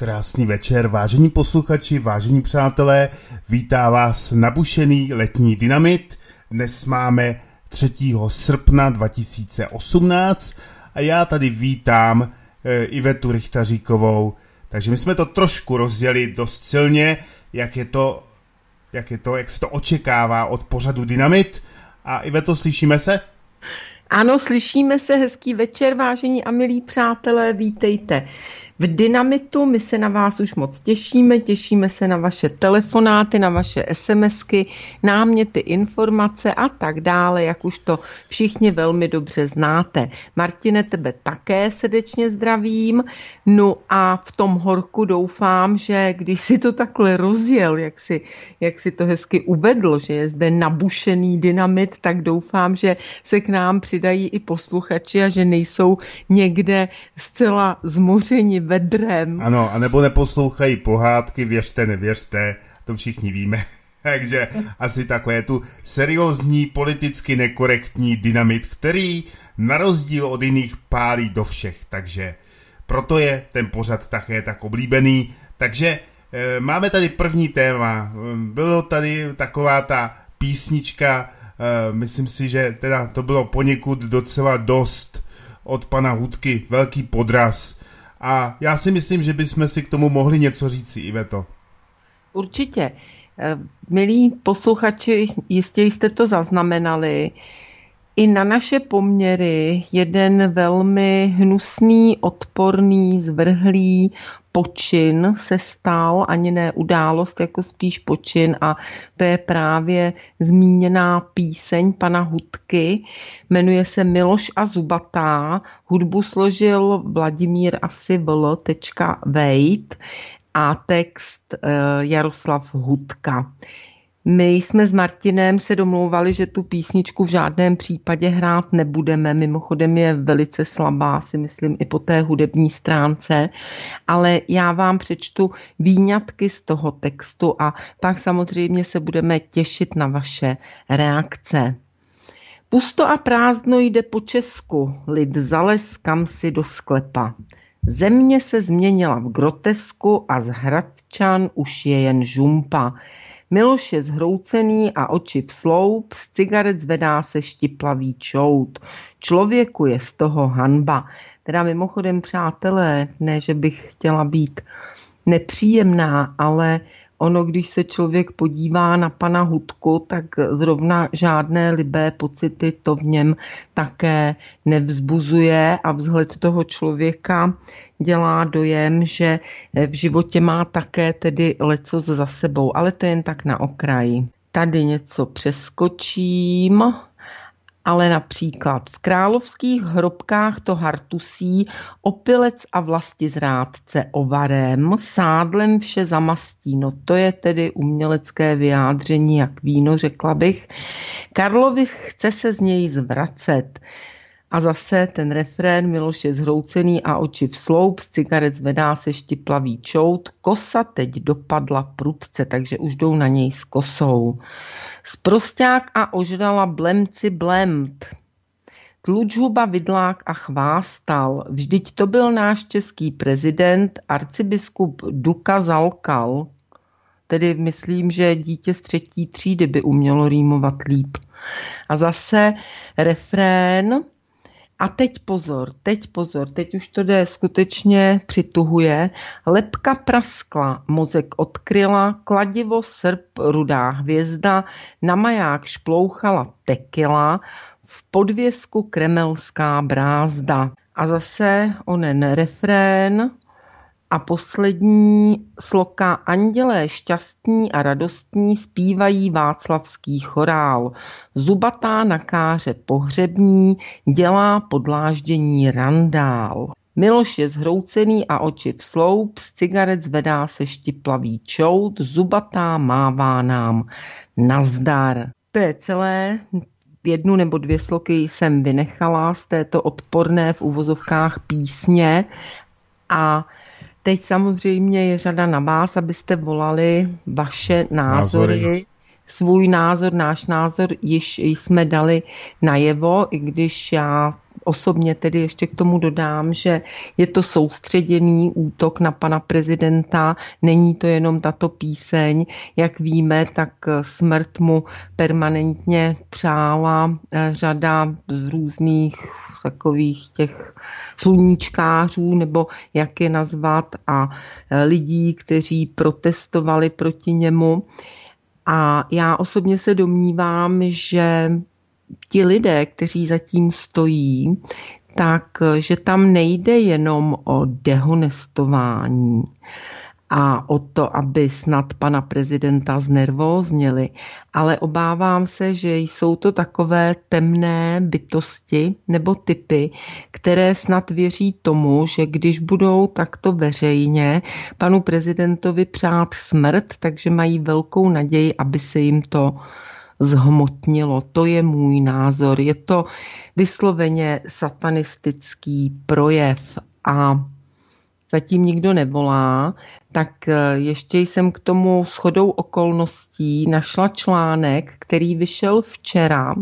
Krásný večer, vážení posluchači, vážení přátelé, vítá vás nabušený letní dynamit. Dnes máme 3. srpna 2018 a já tady vítám e, Ivetu Richtaříkovou. Takže my jsme to trošku rozdělili dost silně, jak je to, jak je to, jak se to očekává od pořadu Dynamit. A Iveto, slyšíme se? Ano, slyšíme se, hezký večer, vážení a milí přátelé, vítejte v Dynamitu. My se na vás už moc těšíme, těšíme se na vaše telefonáty, na vaše SMSky, náměty, informace a tak dále, jak už to všichni velmi dobře znáte. Martine, tebe také srdečně zdravím. No a v tom horku doufám, že když si to takhle rozjel, jak si, jak si to hezky uvedl, že je zde nabušený dynamit, tak doufám, že se k nám přidají i posluchači a že nejsou někde zcela zmořeni vedrem. Ano, anebo neposlouchají pohádky, věřte, nevěřte, to všichni víme. Takže asi takové tu seriózní, politicky nekorektní dynamit, který na rozdíl od jiných pálí do všech. Takže proto je ten pořad také tak oblíbený. Takže e, máme tady první téma. Bylo tady taková ta písnička, e, myslím si, že teda to bylo poněkud docela dost od pana Hudky, velký podraz a já si myslím, že bychom si k tomu mohli něco říci, Iveto. Určitě. Eh, milí posluchači, jistě jste to zaznamenali. I na naše poměry jeden velmi hnusný, odporný, zvrhlý počin se stal, ani ne událost, jako spíš počin. A to je právě zmíněná píseň pana Hudky, jmenuje se Miloš a Zubatá, hudbu složil Vladimír asi Vejt a text eh, Jaroslav Hudka. My jsme s Martinem se domlouvali, že tu písničku v žádném případě hrát nebudeme. Mimochodem je velice slabá, si myslím, i po té hudební stránce. Ale já vám přečtu výňatky z toho textu a pak samozřejmě se budeme těšit na vaše reakce. Pusto a prázdno jde po Česku, lid zales kam si do sklepa. Země se změnila v grotesku a z Hradčan už je jen žumpa. Miloš je zhroucený a oči v sloup, z cigaret zvedá se štiplavý čout. Člověku je z toho hanba. Teda mimochodem, přátelé, ne, že bych chtěla být nepříjemná, ale ono, když se člověk podívá na pana Hudku, tak zrovna žádné libé pocity to v něm také nevzbuzuje a vzhled toho člověka dělá dojem, že v životě má také tedy leco za sebou, ale to jen tak na okraji. Tady něco přeskočím ale například v královských hrobkách to hartusí opilec a vlasti zrádce ovarem, sádlem vše zamastí. No to je tedy umělecké vyjádření, jak víno, řekla bych. Karlovi chce se z něj zvracet. A zase ten refrén Miloš je zhroucený a oči v sloup, z cigaret zvedá se štiplavý čout, kosa teď dopadla prudce, takže už jdou na něj s kosou. Sprosták a ožrala blemci blemt. Tlučhuba vidlák a chvástal. Vždyť to byl náš český prezident, arcibiskup Duka Zalkal. Tedy myslím, že dítě z třetí třídy by umělo rýmovat líp. A zase refrén – a teď pozor, teď pozor, teď už to jde skutečně přituhuje. Lepka praskla, mozek odkryla, kladivo, srp, rudá hvězda, na maják šplouchala tekila, v podvězku kremelská brázda. A zase onen refrén, a poslední sloka Andělé šťastní a radostní zpívají Václavský chorál. Zubatá na káře pohřební dělá podláždění randál. Miloš je zhroucený a oči v sloup, z cigaret zvedá se štiplavý čout, zubatá mává nám nazdar. To je celé, jednu nebo dvě sloky jsem vynechala z této odporné v uvozovkách písně a Teď samozřejmě je řada na vás, abyste volali vaše názory, názory. Svůj názor, náš názor již jsme dali najevo, i když já osobně tedy ještě k tomu dodám, že je to soustředěný útok na pana prezidenta, není to jenom tato píseň. Jak víme, tak smrt mu permanentně přála eh, řada z různých takových těch sluníčkářů, nebo jak je nazvat, a eh, lidí, kteří protestovali proti němu. A já osobně se domnívám, že ti lidé, kteří zatím stojí, tak že tam nejde jenom o dehonestování a o to, aby snad pana prezidenta znervózněli, ale obávám se, že jsou to takové temné bytosti nebo typy, které snad věří tomu, že když budou takto veřejně panu prezidentovi přát smrt, takže mají velkou naději, aby se jim to zhmotnilo. To je můj názor. Je to vysloveně satanistický projev a zatím nikdo nevolá, tak eh, ještě jsem k tomu shodou okolností našla článek, který vyšel včera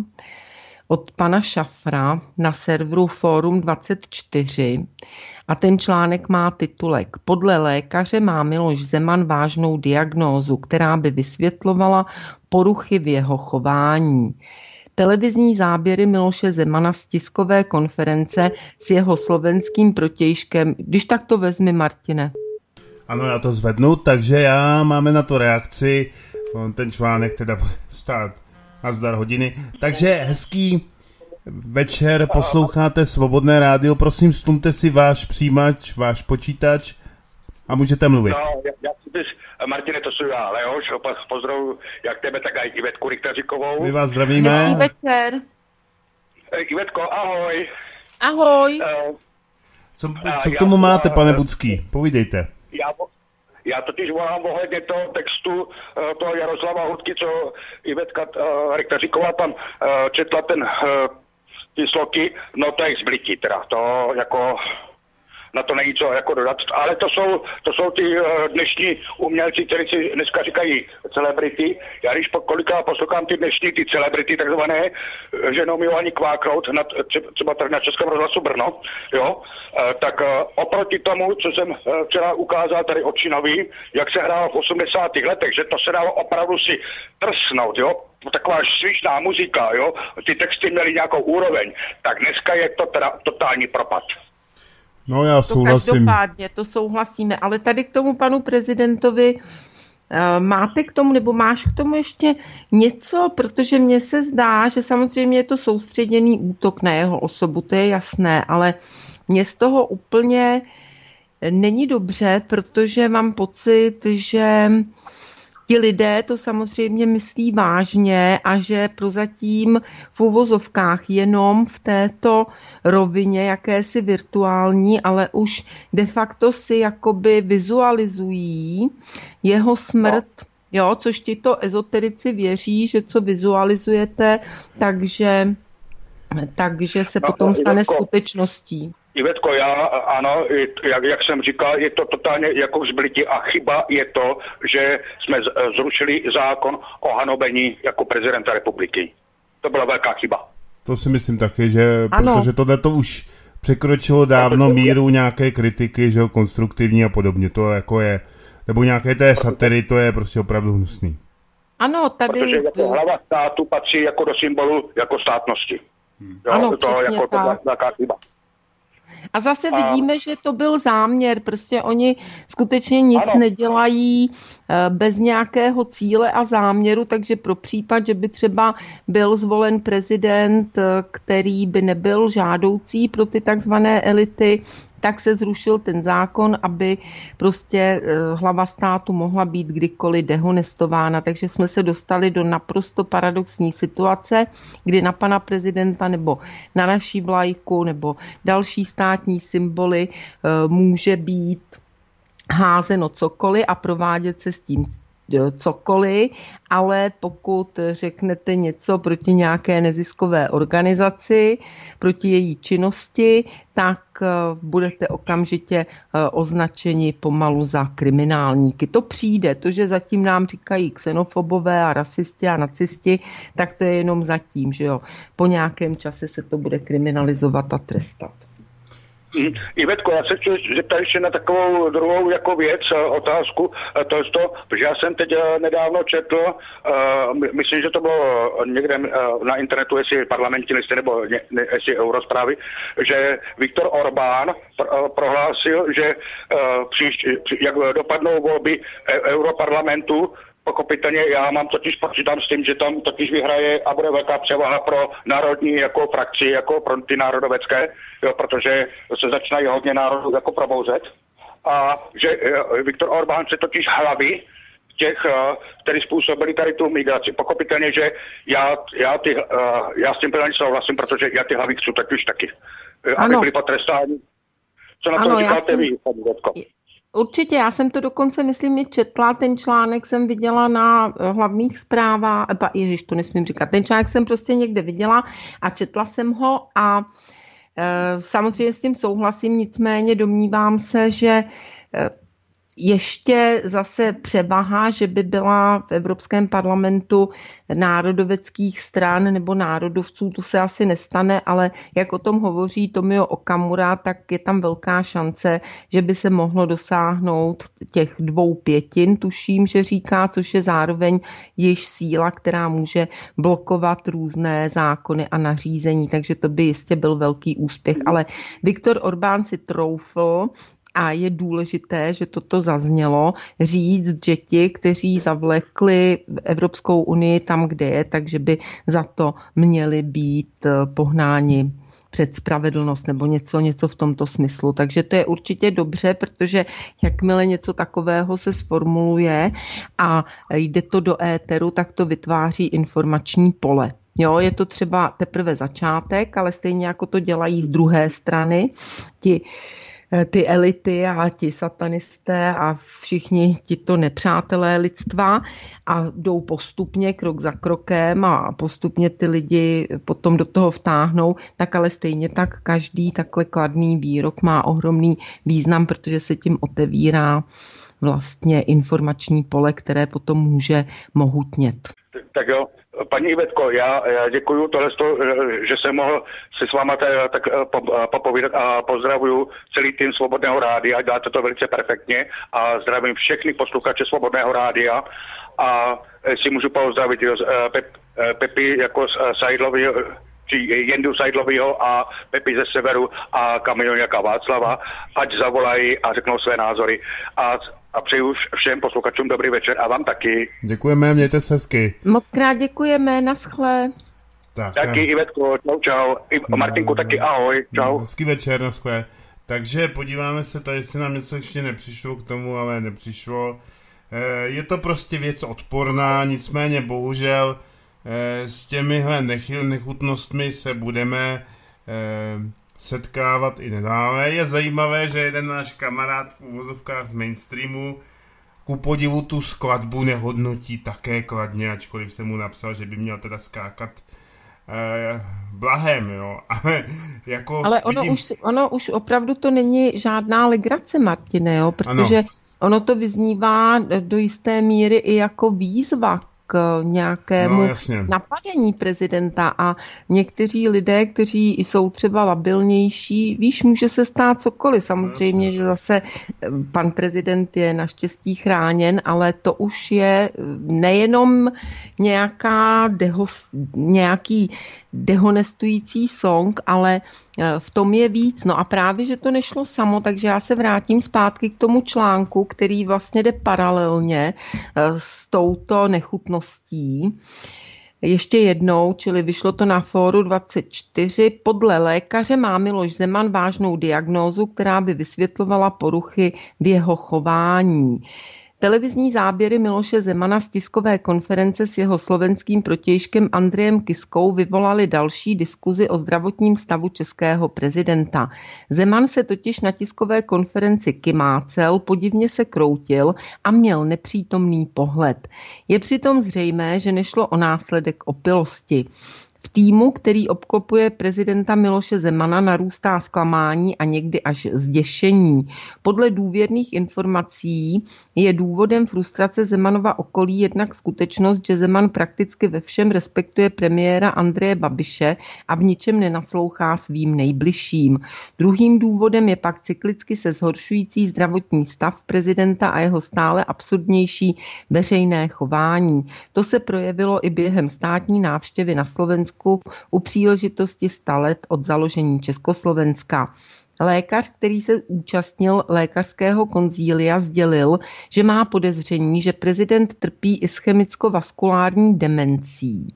od pana Šafra na serveru Forum 24 a ten článek má titulek Podle lékaře má Miloš Zeman vážnou diagnózu, která by vysvětlovala poruchy v jeho chování. Televizní záběry Miloše Zemana z tiskové konference s jeho slovenským protějškem. Když tak to vezmi, Martine. Ano, já to zvednu, takže já máme na to reakci. Ten článek teda bude stát na zdar hodiny. Takže hezký večer, posloucháte Svobodné rádio. Prosím, stumte si váš přijímač, váš počítač a můžete mluvit. No, já, já Martine, to jsou já, Leoš, pozdravu jak tebe, tak i Ivetku Riktařikovou. My vás zdravíme. Hezký večer. Ivetko, ahoj. Ahoj. Uh, co, co k tomu máte, pane Budský? Povídejte. Já, já totiž volám ohledně toho textu eh, toho Jaroslava Hudky, co Ivetka uh, Riktaříková tam uh, četla ten uh, ty sloky, no to je zblití teda, to jako na to není co jako dodat, ale to jsou, to jsou ty uh, dnešní umělci, kteří si dneska říkají celebrity. Já když po koliká poslouchám ty dnešní ty celebrity takzvané, eh, že neumí ani kváknout, na, třeba tady na Českém rozhlasu Brno, jo, uh, tak oproti tomu, co jsem včera ukázal tady Očinovi, jak se hrálo v 80. letech, že to se dalo opravdu si trsnout, jo, taková svišná muzika, jo, ty texty měly nějakou úroveň, tak dneska je to teda totální propad. No já souhlasím. To každopádně, to souhlasíme, ale tady k tomu panu prezidentovi eh, Máte k tomu, nebo máš k tomu ještě něco, protože mně se zdá, že samozřejmě je to soustředěný útok na jeho osobu, to je jasné, ale mně z toho úplně není dobře, protože mám pocit, že ti lidé to samozřejmě myslí vážně a že prozatím v uvozovkách jenom v této rovině jakési virtuální, ale už de facto si jakoby vizualizují jeho smrt. Jo, což ti to ezoterici věří, že co vizualizujete, takže, takže se no, potom stane skutečností. Ivetko, já ano, jak, jak jsem říkal, je to totálně jako zblití a chyba je to, že jsme zrušili zákon o hanobení jako prezidenta republiky. To byla velká chyba. To si myslím taky, že ano. protože tohle to už překročilo dávno míru nějaké kritiky, že jo, konstruktivní a podobně. To jako je, nebo nějaké té satiry, to je prostě opravdu hnusný. Ano, tady... Protože jako hlava státu patří jako do symbolu jako státnosti. Hmm. Jo, ano, to jako tak. to velká chyba. A zase a... vidíme, že to byl záměr, prostě oni skutečně nic ano. nedělají bez nějakého cíle a záměru, takže pro případ, že by třeba byl zvolen prezident, eh, který by nebyl žádoucí pro ty takzvané elity, tak se zrušil ten zákon, aby prostě eh, hlava státu mohla být kdykoliv dehonestována. Takže jsme se dostali do naprosto paradoxní situace, kdy na pana prezidenta nebo na naší vlajku nebo další státní symboly eh, může být házeno cokoliv a provádět se s tím cokoliv, ale pokud řeknete něco proti nějaké neziskové organizaci, proti její činnosti, tak eh, budete okamžitě eh, označeni pomalu za kriminálníky. To přijde, to, že zatím nám říkají xenofobové a rasisti a nacisti, tak to je jenom zatím, že jo. Po nějakém čase se to bude kriminalizovat a trestat. Mm. Ivetko, já se chci zeptat ještě na takovou druhou jako věc, eh, otázku, eh, to je to, že já jsem teď eh, nedávno četl, myslím, že to bylo někde na internetu, jestli parlamentní listy nebo ne, ne, jestli eurozprávy, že Viktor Orbán pr- prohlásil, že příští, jak dopadnou volby europarlamentu, Pochopitelně já mám totiž počítám s tím, že tam totiž vyhraje a bude velká převaha pro národní jako frakci, jako pro ty národovecké, jo, protože se začínají hodně národů jako probouzet. A že uh, Viktor Orbán se totiž hlavy těch, uh, kteří způsobili tady tu migraci. Pochopitelně, že já, já, ty, uh, já s tím plně souhlasím, protože já ty hlavy chci totiž taky, aby byli potrestáni. Co na ano, to říkáte jsem... vy, paní Určitě, já jsem to dokonce, myslím, i četla, ten článek jsem viděla na eh, hlavních zprávách, eba, ježiš, to nesmím říkat, ten článek jsem prostě někde viděla a četla jsem ho a e, samozřejmě s tím souhlasím, nicméně domnívám se, že e, ještě zase převaha, že by byla v Evropském parlamentu národoveckých stran nebo národovců, to se asi nestane, ale jak o tom hovoří Tomio Okamura, tak je tam velká šance, že by se mohlo dosáhnout těch dvou pětin, tuším, že říká, což je zároveň již síla, která může blokovat různé zákony a nařízení, takže to by jistě byl velký úspěch. Ale Viktor Orbán si troufl a je důležité, že toto zaznělo, říct, že ti, kteří zavlekli Evropskou unii tam, kde je, takže by za to měli být eh, pohnáni před spravedlnost nebo něco, něco v tomto smyslu. Takže to je určitě dobře, protože jakmile něco takového se sformuluje a jde to do éteru, tak to vytváří informační pole. Jo, je to třeba teprve začátek, ale stejně jako to dělají z druhé strany ti Eh, ty elity a ti satanisté a všichni tito nepřátelé lidstva a jdou postupně krok za krokem a postupně ty lidi potom do toho vtáhnou, tak ale stejně tak každý takhle kladný výrok má ohromný význam, protože se tím otevírá vlastně informační pole, které potom může mohutnět. Tak jo, Paní Ivetko, já, já děkuji tohle, že jsem mohl si s váma tak eh, eh, popovídat a pozdravuju celý tým Svobodného rádia, děláte to velice perfektně a zdravím všechny posluchače Svobodného rádia a si můžu pozdravit eh, Pep, Pepi jako Sajdlovi, či Jendu Sajdlovýho a Pepi ze severu a Kamioňaka Václava, ať zavolají a řeknou své názory. A a přeju všem posluchačům dobrý večer a vám taky. Děkujeme, mějte se hezky. Moc krát děkujeme, naschle. Tak, taky a... Ivetko, čau, čau. I Martinku taky ahoj, čau. Hezký večer, naschle. Takže podíváme se tady, jestli nám něco ještě nepřišlo k tomu, ale nepřišlo. Eh, je to prostě věc odporná, nicméně bohužel eh, s těmihle nechutnostmi se budeme eh, setkávat i nedále. Je zajímavé, že jeden náš kamarád v úvozovkách z mainstreamu ku podivu tu skladbu nehodnotí také kladně, ačkoliv jsem mu napsal, že by měl teda skákat eh, blahem, jo. Ale, jako Ale ono, vidím... už, ono už opravdu to není žádná legrace, Martine, jo, protože ano. ono to vyznívá do jisté míry i jako výzva k nějakému no, napadení prezidenta a někteří lidé, kteří jsou třeba labilnější, víš, může se stát cokoliv. Samozřejmě, no, že zase eh, pan prezident je naštěstí chráněn, ale to už je nejenom nějaká dehos, nějaký dehonestující song, ale eh, v tom je víc. No a právě, že to nešlo samo, takže já se vrátím zpátky k tomu článku, který vlastně jde paralelně eh, s touto nechutností. Ještě jednou, čili vyšlo to na fóru 24. Podle lékaře má Miloš Zeman vážnou diagnózu, která by vysvětlovala poruchy v jeho chování. Televizní záběry Miloše Zemana z tiskové konference s jeho slovenským protějškem Andrejem Kiskou vyvolaly další diskuzi o zdravotním stavu českého prezidenta. Zeman se totiž na tiskové konferenci kymácel, podivně se kroutil a měl nepřítomný pohled. Je přitom zřejmé, že nešlo o následek opilosti. V týmu, který obklopuje prezidenta Miloše Zemana, narůstá zklamání a někdy až zděšení. Podle důvěrných informací je důvodem frustrace Zemanova okolí jednak skutečnost, že Zeman prakticky ve všem respektuje premiéra Andreje Babiše a v ničem nenaslouchá svým nejbližším. Druhým důvodem je pak cyklicky se zhoršující zdravotní stav prezidenta a jeho stále absurdnější veřejné chování. To se projevilo i během státní návštěvy na Slovensku Slovensku u příležitosti 100 let od založení Československa. Lékař, který se účastnil lékařského konzília, sdělil, že má podezření, že prezident trpí ischemicko-vaskulární demencí.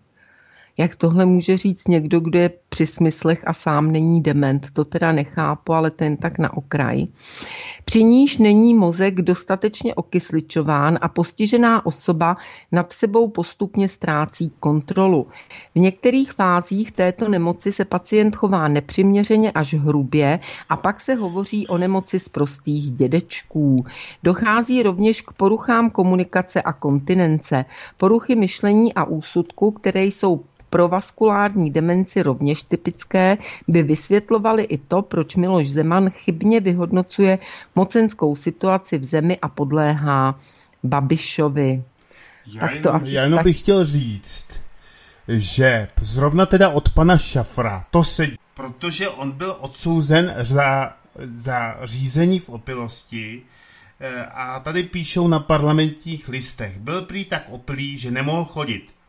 Jak tohle může říct někdo, kdo je při smyslech a sám není dement, to teda nechápu, ale ten tak na okraj. Při níž není mozek dostatečně okysličován a postižená osoba nad sebou postupně ztrácí kontrolu. V některých fázích této nemoci se pacient chová nepřiměřeně až hrubě a pak se hovoří o nemoci z prostých dědečků. Dochází rovněž k poruchám komunikace a kontinence. Poruchy myšlení a úsudku, které jsou pro vaskulární demenci rovněž typické, by vysvětlovaly i to, proč Miloš Zeman chybně vyhodnocuje mocenskou situaci v zemi a podléhá Babišovi. Já, tak to jenom, asi já jenom tak... bych chtěl říct, že zrovna teda od pana Šafra, to se, protože on byl odsouzen za, za řízení v opilosti, eh, a tady píšou na parlamentních listech. Byl prý tak oplý, že nemohl chodit.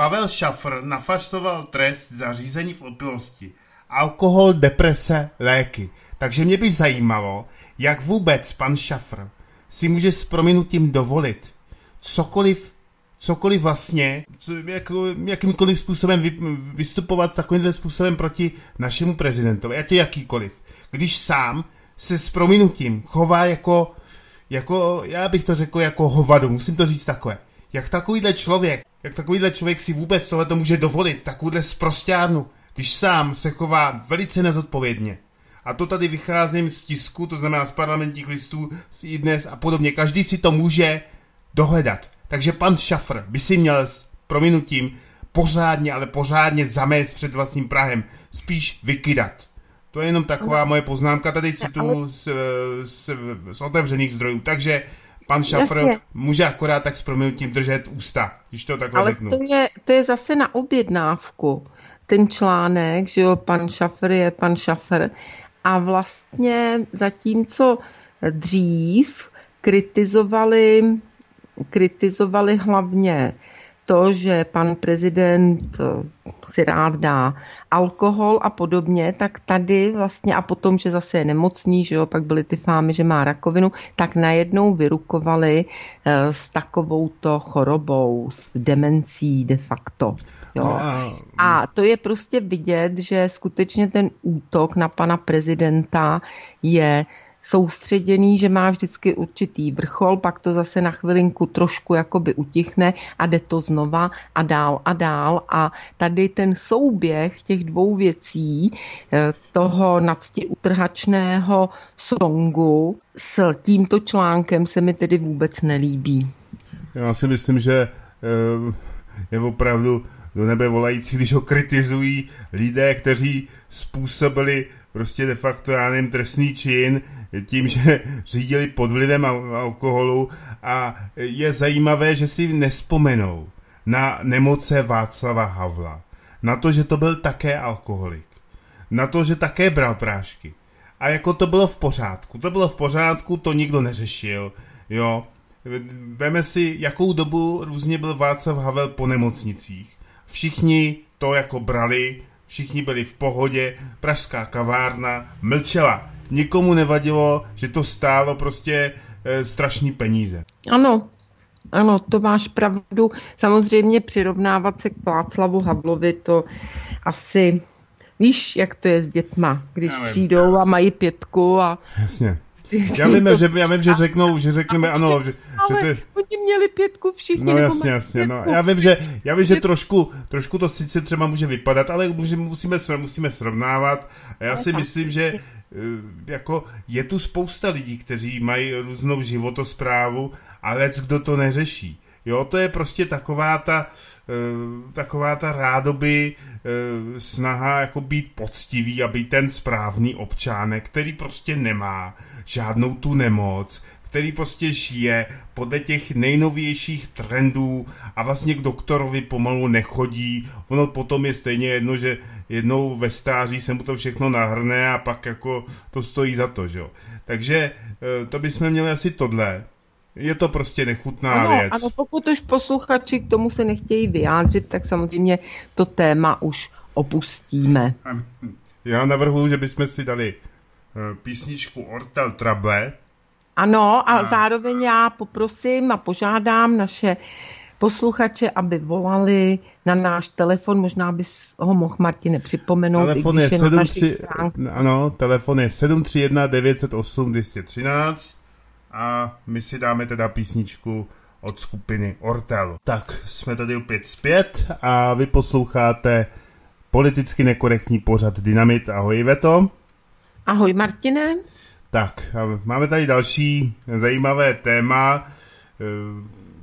Pavel Šafr nafaštoval trest za řízení v opilosti. Alkohol, deprese, léky. Takže mě by zajímalo, jak vůbec pan Šafr si může s prominutím dovolit cokoliv, cokoliv vlastně, co, jako, jakýmkoliv způsobem vy, vystupovat takovýmhle způsobem proti našemu prezidentovi, ať je jakýkoliv. Když sám se s prominutím chová jako, jako, já bych to řekl jako hovado, musím to říct takhle. Jak takovýhle člověk jak takovýhle člověk si vůbec tohle to může dovolit, takovouhle zprostěrnu, když sám se chová velice nezodpovědně. A to tady vycházím z tisku, to znamená z parlamentních listů, z i dnes a podobně. Každý si to může dohledat. Takže pan Šafr by si měl s prominutím pořádně, ale pořádně zamést před vlastním Prahem. Spíš vykydat. To je jenom taková moje poznámka, tady citu z, z, z otevřených zdrojů. Takže pan Šafr Jasně. může akorát tak s proměnutím držet ústa, když to takhle Ale řeknu. To je, to je zase na objednávku. Ten článek, že jo, pan Šafr je pan Šafr. A vlastně zatímco dřív kritizovali, kritizovali hlavně to, že pan prezident si rád dá alkohol a podobně, tak tady vlastně a potom, že zase je nemocný, že jo, pak byly ty fámy, že má rakovinu, tak najednou vyrukovali eh, s takovouto chorobou, s demencí de facto. Jo. No a to je prostě vidět, že skutečně ten útok na pana prezidenta je soustředěný, že má vždycky určitý vrchol, pak to zase na chvilinku trošku jakoby utichne a jde to znova a dál a dál a tady ten souběh těch dvou věcí, eh, toho nadsti utrhačného songu s tímto článkem se mi tedy vůbec nelíbí. Já si myslím, že eh, je opravdu do nebe volající, když ho kritizují lidé, kteří způsobili prostě de facto, já nevím, trestný čin tím, že řídili pod vlivem alkoholu a je zajímavé, že si nespomenou na nemoce Václava Havla, na to, že to byl také alkoholik, na to, že také bral prášky. A jako to bylo v pořádku. To bylo v pořádku, to nikdo neřešil, jo. Veme si, jakou dobu různě byl Václav Havel po nemocnicích. Všichni to jako brali, všichni byli v pohodě, pražská kavárna mlčela. Nikomu nevadilo, že to stálo prostě e, strašný peníze. Ano, ano, to máš pravdu. Samozřejmě přirovnávat se k Václavu Havlovi, to asi Víš, jak to je s dětma, když přijdou a mají pětku a... Jasně. Já vím, že, já vím, že řeknou, že řekneme, ano, že ale ty... oni měli pětku všichni. No jasně, jasně, no. Já vím, že, já vím, že trošku, trošku to sice třeba může vypadat, ale musíme, musíme srovnávat. A já si myslím, že eh, jako je tu spousta lidí, kteří mají různou životosprávu, ale kdo to neřeší. Jo, to je prostě taková ta, uh, taková ta rádoby uh, snaha jako být poctivý a být ten správný občánek, který prostě nemá žádnou tu nemoc, který prostě žije podle těch nejnovějších trendů a vlastně k doktorovi pomalu nechodí. Ono potom je stejně jedno, že jednou ve stáří se mu to všechno nahrne a pak jako to stojí za to, že jo. Takže eh, to bychom měli asi tohle. Je to prostě nechutná ano, věc. Ano, pokud už posluchači k tomu se nechtějí vyjádřit, tak samozřejmě to téma už opustíme. Já navrhuji, že bychom si dali eh, písničku Ortel Trable. Ano, a, a zároveň já poprosím a požádám naše posluchače, aby volali na náš telefon, možná bys ho mohl Martine připomenout. Telefon je, 73, ano, telefon je 731 908 213 a my si dáme teda písničku od skupiny Ortel. Tak, jsme tady opět zpět a vy posloucháte politicky nekorektní pořad Dynamit. Ahoj Veto. Ahoj Martine. Tak, máme tady další zajímavé téma. E,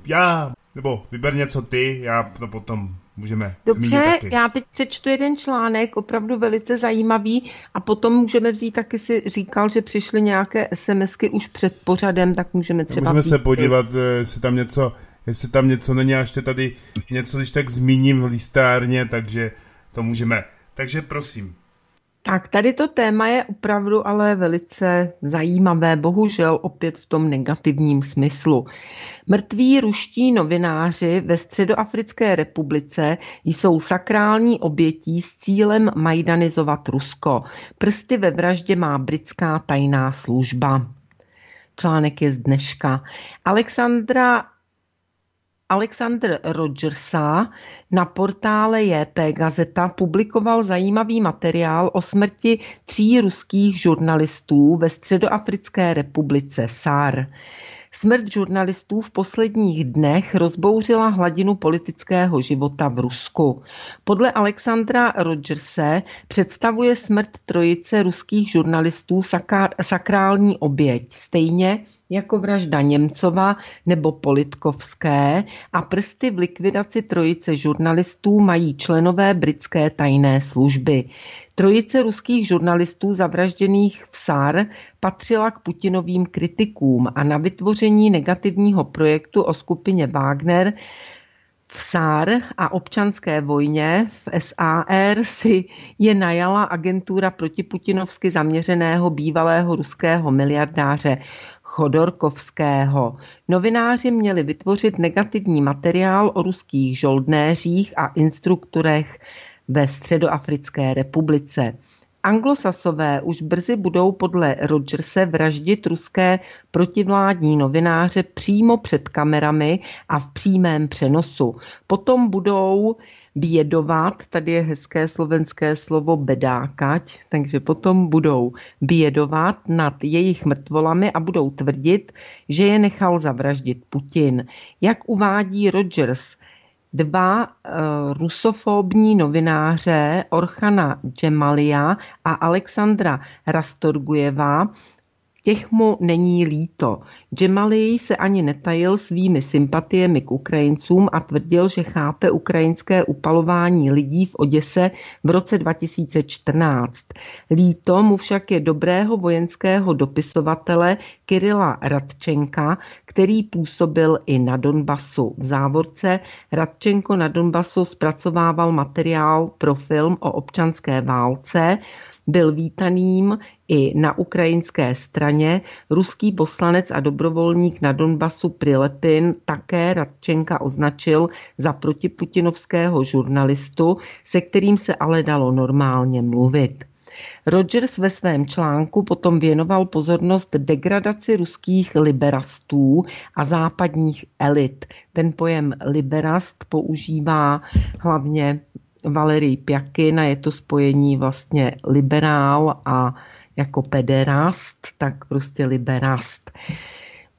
já, nebo vyber něco ty, já to potom můžeme Dobře, já teď přečtu jeden článek, opravdu velice zajímavý a potom můžeme vzít, taky si říkal, že přišly nějaké SMSky už před pořadem, tak můžeme třeba... Můžeme se podívat, eh, jestli tam něco, jestli tam něco není, a ještě tady něco, když tak zmíním v listárně, takže to můžeme. Takže prosím. Tak tady to téma je opravdu ale velice zajímavé, bohužel opět v tom negativním smyslu. Mrtví ruští novináři ve Středoafrické republice jsou sakrální obětí s cílem majdanizovat Rusko. Prsty ve vraždě má britská tajná služba. Článek je z dneška. Alexandra Alexander Rogersa na portále JP Gazeta publikoval zajímavý materiál o smrti tří ruských žurnalistů ve Středoafrické republice SAR. Smrt žurnalistů v posledních dnech rozbouřila hladinu politického života v Rusku. Podle Alexandra Rogerse představuje smrt trojice ruských žurnalistů sakrální oběť, stejně jako vražda Němcova nebo Politkovské a prsty v likvidaci trojice žurnalistů mají členové britské tajné služby. Trojice ruských žurnalistů zavražděných v SAR patřila k Putinovým kritikům a na vytvoření negativního projektu o skupině Wagner v SAR a občanské vojně v SAR si je najala agentura protiputinovsky zaměřeného bývalého ruského miliardáře Chodorkovského. Novináři měli vytvořit negativní materiál o ruských žoldnéřích a instruktorech ve Středoafrické republice. Anglosasové už brzy budou podle Rogerse vraždit ruské protivládní novináře přímo před kamerami a v přímém přenosu. Potom budou bědovat, tady je hezké slovenské slovo bedákať, takže potom budou bědovat nad jejich mrtvolami a budou tvrdit, že je nechal zavraždit Putin. Jak uvádí Rogers, dva uh, rusofobní novináře Orchana Džemalia a Alexandra Rastorgujeva Těch mu není líto. Džemali se ani netajil svými sympatiemi k Ukrajincům a tvrdil, že chápe ukrajinské upalování lidí v Oděse v roce 2014. Líto mu však je dobrého vojenského dopisovatele Kirila Radčenka, který působil i na Donbasu. V závorce Radčenko na Donbasu zpracovával materiál pro film o občanské válce, byl vítaným i na ukrajinské straně. Ruský poslanec a dobrovolník na Donbasu Prilepin také Radčenka označil za protiputinovského žurnalistu, se kterým se ale dalo normálně mluvit. Rogers ve svém článku potom věnoval pozornost degradaci ruských liberastů a západních elit. Ten pojem liberast používá hlavně Valerii Pjakin je to spojení vlastně liberál a jako pederast, tak prostě liberast.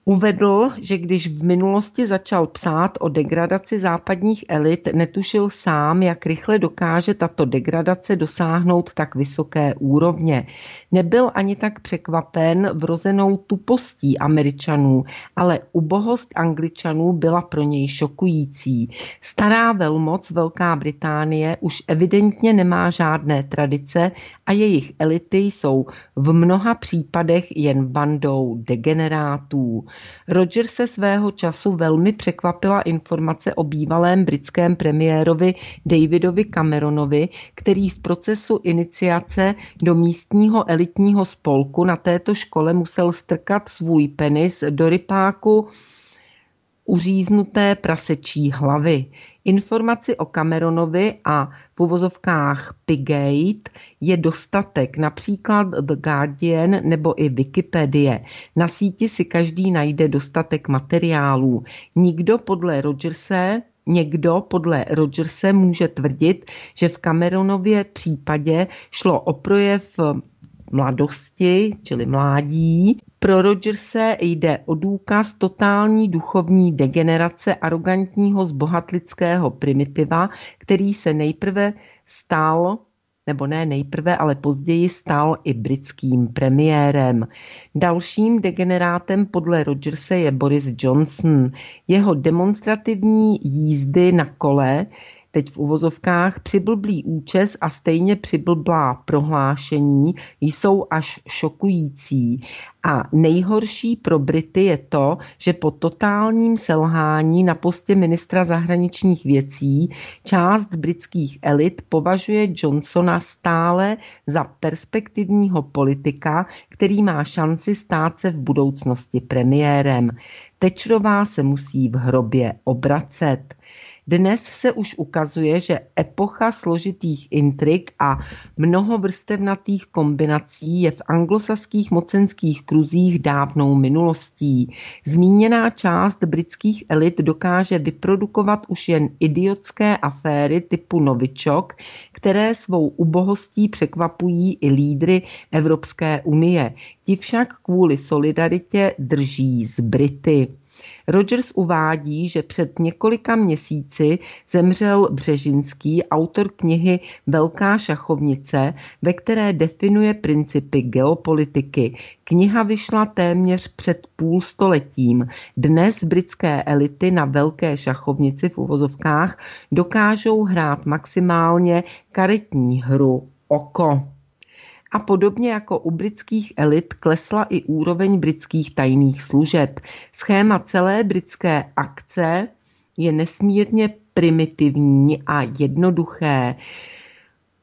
Uvedl, že když v minulosti začal psát o degradaci západních elit, netušil sám, jak rychle dokáže tato degradace dosáhnout tak vysoké úrovně. Nebyl ani tak překvapen vrozenou tupostí Američanů, ale ubohost Angličanů byla pro něj šokující. Stará velmoc Velká Británie už evidentně nemá žádné tradice a jejich elity jsou v mnoha případech jen bandou degenerátů. Roger se svého času velmi překvapila informace o bývalém britském premiérovi Davidovi Cameronovi, který v procesu iniciace do místního elitního spolku na této škole musel strkat svůj penis do rypáku uříznuté prasečí hlavy. Informaci o Cameronovi a v uvozovkách Pigate je dostatek, například The Guardian nebo i Wikipedie. Na síti si každý najde dostatek materiálů. Nikdo podle Rogerse Někdo podle Rogerse může tvrdit, že v Cameronově případě šlo o projev mladosti, čili mládí. Pro Rogerse jde o důkaz totální duchovní degenerace arrogantního zbohatlického primitiva, který se nejprve stal nebo ne nejprve, ale později stal i britským premiérem. Dalším degenerátem podle Rogerse je Boris Johnson. Jeho demonstrativní jízdy na kole teď v uvozovkách, přiblblý účes a stejně přiblblá prohlášení jsou až šokující. A nejhorší pro Brity je to, že po totálním selhání na postě ministra zahraničních věcí část britských elit považuje Johnsona stále za perspektivního politika, který má šanci stát se v budoucnosti premiérem. Tečrová se musí v hrobě obracet. Dnes se už ukazuje, že epocha složitých intrik a mnohovrstevnatých kombinací je v anglosaských mocenských kruzích dávnou minulostí. Zmíněná část britských elit dokáže vyprodukovat už jen idiotské aféry typu Novičok, které svou ubohostí překvapují i lídry Evropské unie. Ti však kvůli solidaritě drží z Brity. Rogers uvádí, že před několika měsíci zemřel Břežinský, autor knihy Velká šachovnice, ve které definuje principy geopolitiky. Kniha vyšla téměř před půl stoletím. Dnes britské elity na velké šachovnici v uvozovkách dokážou hrát maximálně karetní hru oko. A podobně jako u britských elit klesla i úroveň britských tajných služeb. Schéma celé britské akce je nesmírně primitivní a jednoduché.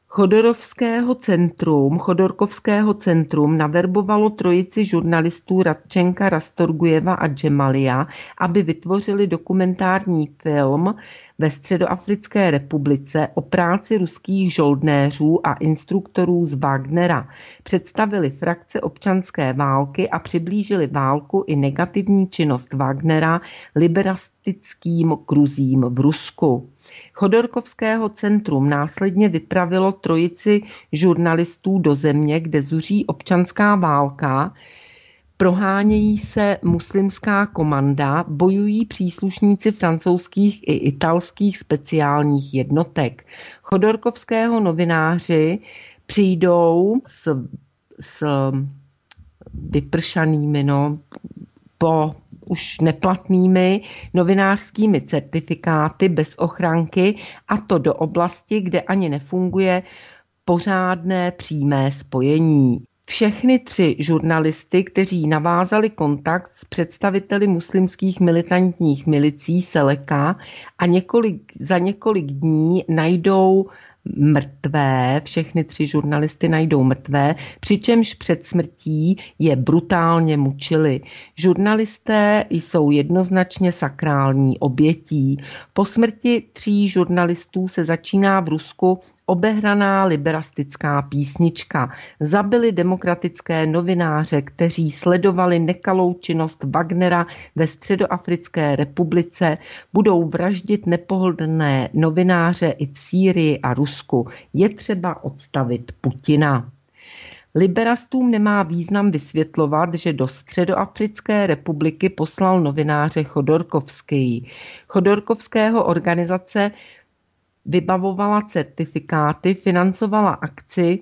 Chodorovského centrum, Chodorkovského centrum naverbovalo trojici žurnalistů Radčenka, Rastorgujeva a Džemalia, aby vytvořili dokumentární film ve Středoafrické republice o práci ruských žoldnéřů a instruktorů z Wagnera. Představili frakce občanské války a přiblížili válku i negativní činnost Wagnera liberastickým kruzím v Rusku. Chodorkovského centrum následně vypravilo trojici žurnalistů do země, kde zuří občanská válka, Prohánějí se muslimská komanda, bojují příslušníci francouzských i italských speciálních jednotek. Chodorkovského novináři přijdou s, s vypršanými, no, po už neplatnými novinářskými certifikáty bez ochranky a to do oblasti, kde ani nefunguje pořádné přímé spojení. Všechny tři žurnalisty, kteří navázali kontakt s představiteli muslimských militantních milicí Seleka a několik, za několik dní najdou mrtvé, všechny tři žurnalisty najdou mrtvé, přičemž před smrtí je brutálně mučili. Žurnalisté jsou jednoznačně sakrální obětí. Po smrti tří žurnalistů se začíná v Rusku obehraná liberastická písnička. Zabili demokratické novináře, kteří sledovali nekalou činnost Wagnera ve Středoafrické republice, budou vraždit nepohodlné novináře i v Sýrii a Rusku. Je třeba odstavit Putina. Liberastům nemá význam vysvětlovat, že do Středoafrické republiky poslal novináře Chodorkovský. Chodorkovského organizace vybavovala certifikáty, financovala akci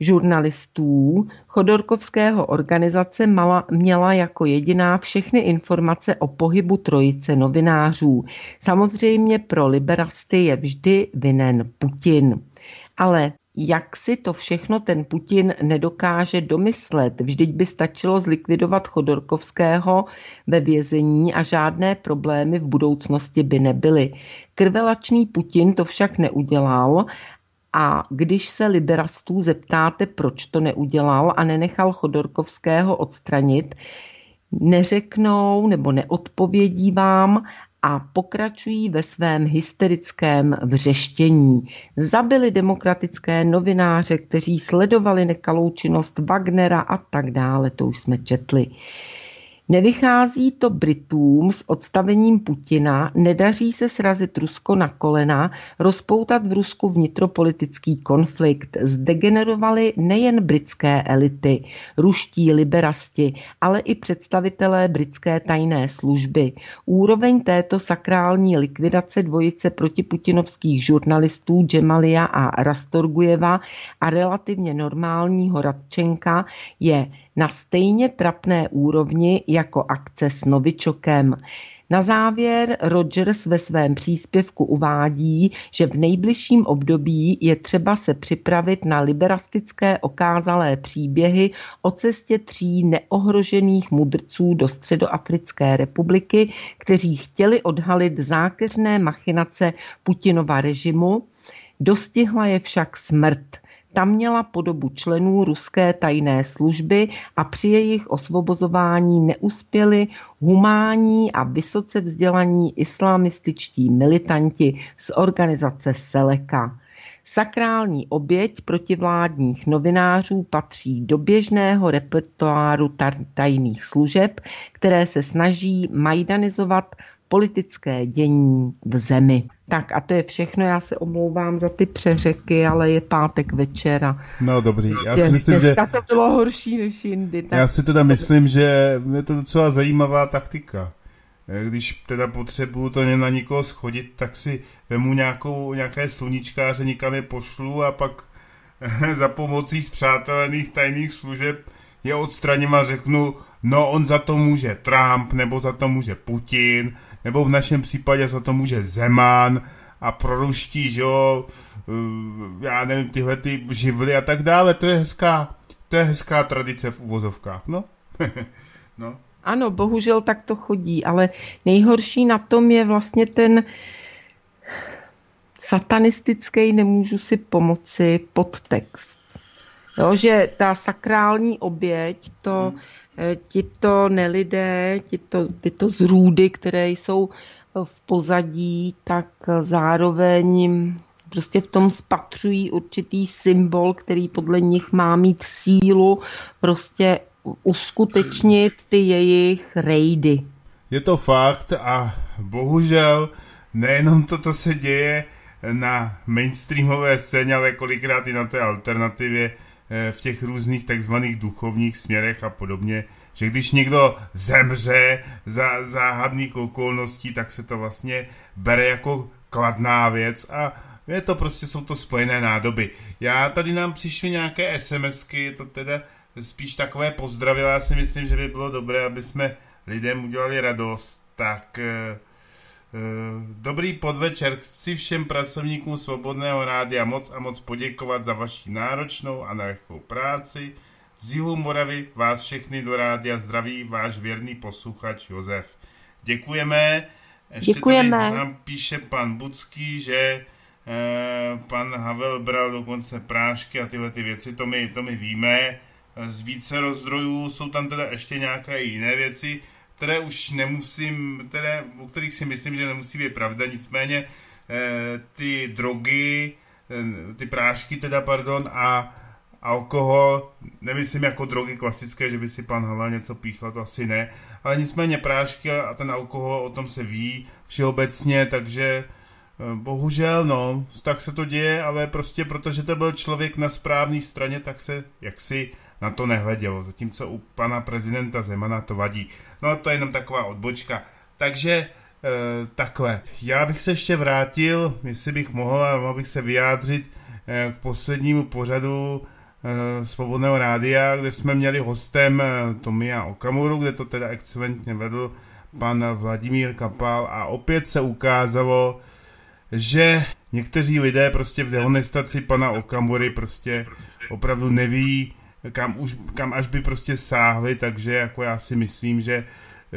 žurnalistů. Chodorkovského organizace mala, měla jako jediná všechny informace o pohybu trojice novinářů. Samozřejmě pro liberasty je vždy vinen Putin. Ale jak si to všechno ten Putin nedokáže domyslet. Vždyť by stačilo zlikvidovat Chodorkovského ve vězení a žádné problémy v budoucnosti by nebyly. Krvelačný Putin to však neudělal a když se liberastů zeptáte, proč to neudělal a nenechal Chodorkovského odstranit, neřeknou nebo neodpovědí vám a pokračují ve svém hysterickém vřeštění. Zabili demokratické novináře, kteří sledovali nekalou činnost Wagnera a tak dále, to už jsme četli. Nevychází to Britům s odstavením Putina, nedaří se srazit Rusko na kolena, rozpoutat v Rusku vnitropolitický konflikt. Zdegenerovali nejen britské elity, ruští liberasti, ale i představitelé britské tajné služby. Úroveň této sakrální likvidace dvojice protiputinovských žurnalistů Džemalia a Rastorgujeva a relativně normálního Radčenka je na stejně trapné úrovni jako akce s Novičokem. Na závěr Rogers ve svém příspěvku uvádí, že v nejbližším období je třeba se připravit na liberastické okázalé příběhy o cestě tří neohrožených mudrců do Středoafrické republiky, kteří chtěli odhalit zákeřné machinace Putinova režimu, dostihla je však smrt – ta měla podobu členů ruské tajné služby a při jejich osvobozování neuspěli humánní a vysoce vzdělaní islamističtí militanti z organizace Seleka. Sakrální oběť protivládních novinářů patří do běžného repertoáru tajných služeb, které se snaží majdanizovat politické dění v zemi. Tak a to je všechno, já se omlouvám za ty přeřeky, ale je pátek večer a... No dobrý, já si myslím, že... to bylo horší než jindy. Tak... Já si teda myslím, že je to docela zajímavá taktika. Když teda potřebuju to na nikoho schodit, tak si vemu nějakou, nějaké sluníčkáře, nikam je pošlu a pak za pomocí zpřátelených tajných služeb je odstraním a řeknu, no on za to může Trump, nebo za to může Putin, nebo v našem případě za to může Zeman a proruští, že jo, eh, já nevím, tyhle ty živly a tak dále, to je hezká, to je hezká tradice v uvozovkách, no. no. Ano, bohužel tak to chodí, ale nejhorší na tom je vlastně ten satanistický nemůžu si pomoci podtext. Jo, že ta sakrální oběť, to, hmm tito nelidé, tito, tyto zrůdy, které jsou eh, v pozadí, tak eh, zároveň prostě v tom spatřují určitý symbol, který podle nich má mít sílu prostě uskutečnit ty jejich rejdy. Je to fakt a bohužel nejenom toto se děje na mainstreamové scéně, ale kolikrát i na té alternativě Eh, v těch různých takzvaných duchovních směrech a podobně, že když někdo zemře za záhadných okolností, tak se to vlastně bere jako kladná věc a je to prostě, jsou to spojené nádoby. Já tady nám přišly nějaké SMSky, to teda spíš takové pozdravy, já si myslím, že by bylo dobré, aby jsme lidem udělali radost, tak eh, Eh, dobrý podvečer. Chci všem pracovníkům Svobodného rádia moc a moc poděkovat za vaši náročnou a nelehkou práci. Z jihu Moravy vás všechny do rádia zdraví váš věrný posluchač Josef. Děkujeme. Ještě Děkujeme. Tady nám píše pan Bucký, že e, pan Havel bral dokonce prášky a tyhle ty věci, to my, to my víme. Z více rozdrojů jsou tam teda ještě nějaké jiné věci které už nemusím, které, o kterých si myslím, že nemusí být pravda, nicméně eh, ty drogy, eh, ty prášky teda, pardon, a alkohol, nemyslím jako drogy klasické, že by si pan Havel něco píchl, to asi ne, ale nicméně prášky a ten alkohol, o tom se ví všeobecně, takže eh, bohužel, no, tak se to děje, ale prostě protože to byl člověk na správné straně, tak se jaksi na to nehledělo, zatímco u pana prezidenta Zemana to vadí. No to je jenom taková odbočka. Takže e, takhle, já bych se ještě vrátil, jestli bych mohl, a mohl bych se vyjádřit e, k poslednímu pořadu e, Svobodného rádia, kde jsme měli hostem e, Tomia Okamuru, kde to teda excelentně vedl pan Vladimír Kapal a opět se ukázalo, že někteří lidé prostě v dehonestaci pana Okamury prostě opravdu neví, kam, už, kam až by prostě sáhli, takže jako já si myslím, že eh,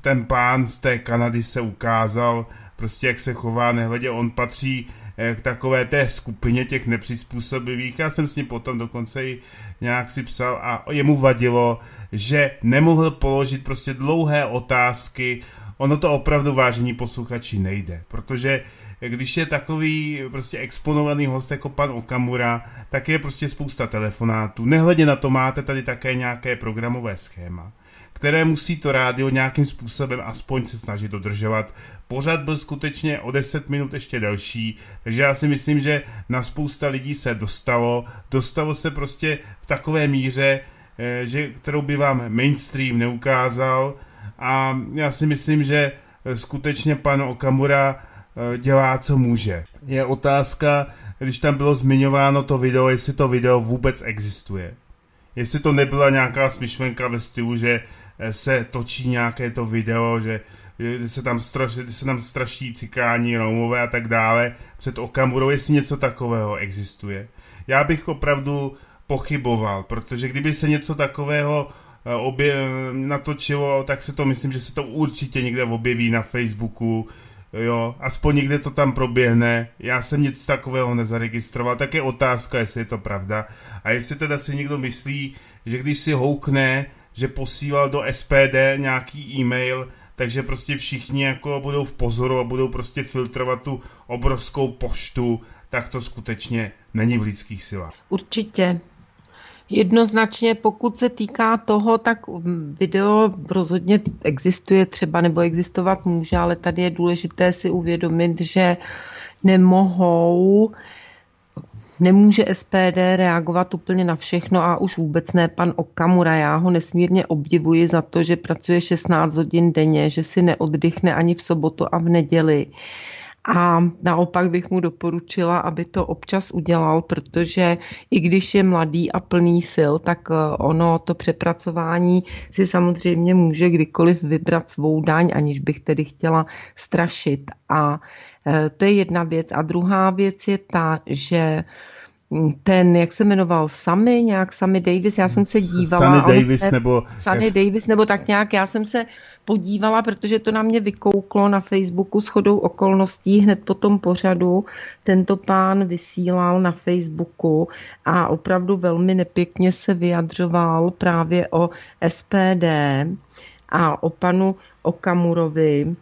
ten pán z té Kanady se ukázal prostě jak se chová, nehledě on patří eh, k takové té skupině těch nepřizpůsobivých. Já jsem s ním potom dokonce i nějak si psal a jemu vadilo, že nemohl položit prostě dlouhé otázky. Ono to opravdu vážení posluchači nejde, protože když je takový prostě exponovaný host jako pan Okamura, tak je prostě spousta telefonátů. Nehledě na to máte tady také nějaké programové schéma které musí to rádio nějakým způsobem aspoň se snažit dodržovat. Pořad byl skutečně o 10 minut ještě delší, takže já si myslím, že na spousta lidí se dostalo. Dostalo se prostě v takové míře, eh, že, kterou by vám mainstream neukázal a já si myslím, že skutečně pan Okamura Eh, dělá, co může. Je otázka, když tam bylo zmiňováno to video, jestli to video vůbec existuje. Jestli to nebyla nějaká smyšlenka ve stylu, že eh, se točí nějaké to video, že, že se tam, straš, se tam straší cikání, romové a tak dále před Okamurou, jestli něco takového existuje. Já bych opravdu pochyboval, protože kdyby se něco takového eh, obje, natočilo, tak se to myslím, že se to určitě někde objeví na Facebooku, jo, aspoň někde to tam proběhne, já jsem nic takového nezaregistroval, tak je otázka, jestli je to pravda. A jestli teda si někdo myslí, že když si houkne, že posílal do SPD nějaký e-mail, takže prostě všichni jako budou v pozoru a budou prostě filtrovat tu obrovskou poštu, tak to skutečně není v lidských silách. Určitě. Jednoznačně, pokud se týká toho, tak video rozhodně existuje třeba nebo existovat může, ale tady je důležité si uvědomit, že nemohou nemůže SPD reagovat úplně na všechno a už vůbec ne pan Okamura. Já ho nesmírně obdivuji za to, že pracuje 16 hodin denně, že si neoddychne ani v sobotu a v neděli a naopak bych mu doporučila, aby to občas udělal, protože i když je mladý a plný sil, tak eh, ono to přepracování si samozřejmě může kdykoliv vybrat svou daň, aniž bych tedy chtěla strašit. A eh, to je jedna věc. A druhá věc je ta, že ten, jak se jmenoval, Sammy, nějak Sammy Davis, já jsem se dívala. Sunny Davis ne, nebo... Sunny jak... Davis nebo tak nějak, já jsem se podívala, protože to na mě vykouklo na Facebooku s chodou okolností hned po tom pořadu. Tento pán vysílal na Facebooku a opravdu velmi nepěkně se vyjadřoval právě o SPD a o panu Okamurovi,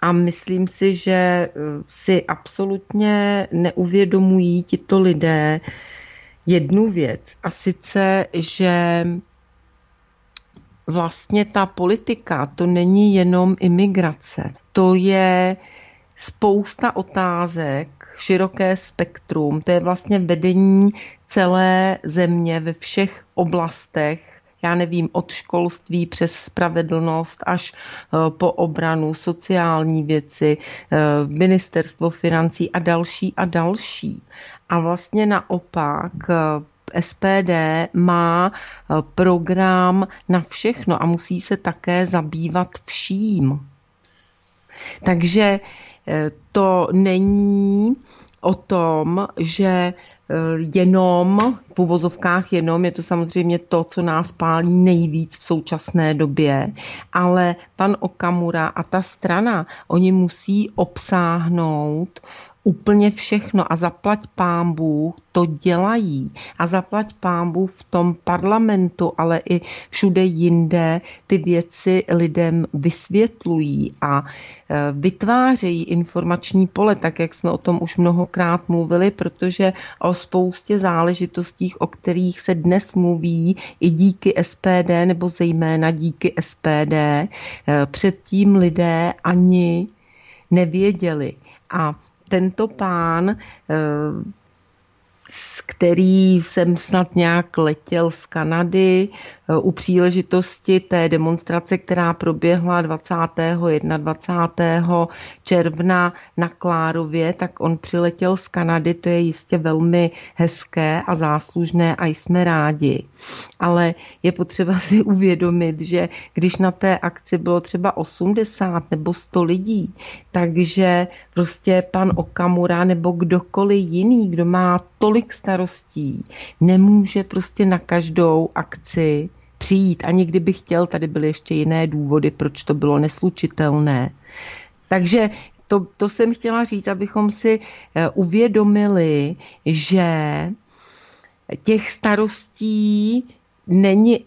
a myslím si, že eh, si absolutně neuvědomují tito lidé jednu věc, a sice, že vlastně ta politika to není jenom imigrace, to je spousta otázek, široké spektrum, to je vlastně vedení celé země ve všech oblastech já nevím, od školství přes spravedlnost až eh, po obranu, sociální věci, eh, ministerstvo financí a další a další. A vlastně naopak eh, SPD má program na všechno a musí se také zabývat vším. Takže to není o tom, že Eh, jenom, v uvozovkách jenom, je to samozřejmě to, co nás pálí nejvíc v současné době, ale pan Okamura a ta strana, oni musí obsáhnout úplně všechno a zaplať pámbu to dělají a zaplať pámbu v tom parlamentu, ale i všude jinde ty věci lidem vysvětlují a e, vytvářejí informační pole, tak jak jsme o tom už mnohokrát mluvili, protože o spoustě záležitostích, o kterých se dnes mluví i díky SPD nebo zejména díky SPD, e, předtím lidé ani nevěděli. A tento pán eh, s který jsem snad nějak letěl z Kanady u příležitosti té demonstrace, která proběhla 20. 21. června na Klárově, tak on přiletěl z Kanady, to je jistě velmi hezké a záslužné a jsme rádi. Ale je potřeba si uvědomit, že když na té akci bylo třeba 80 nebo 100 lidí, takže prostě pan Okamura nebo kdokoliv jiný, kdo má tolik starostí, nemůže prostě na každou akci přijít. Ani kdyby chtěl, tady byly ještě jiné důvody, proč to bylo neslučitelné. Takže to, to jsem chtěla říct, abychom si eh, uvědomili, že těch starostí není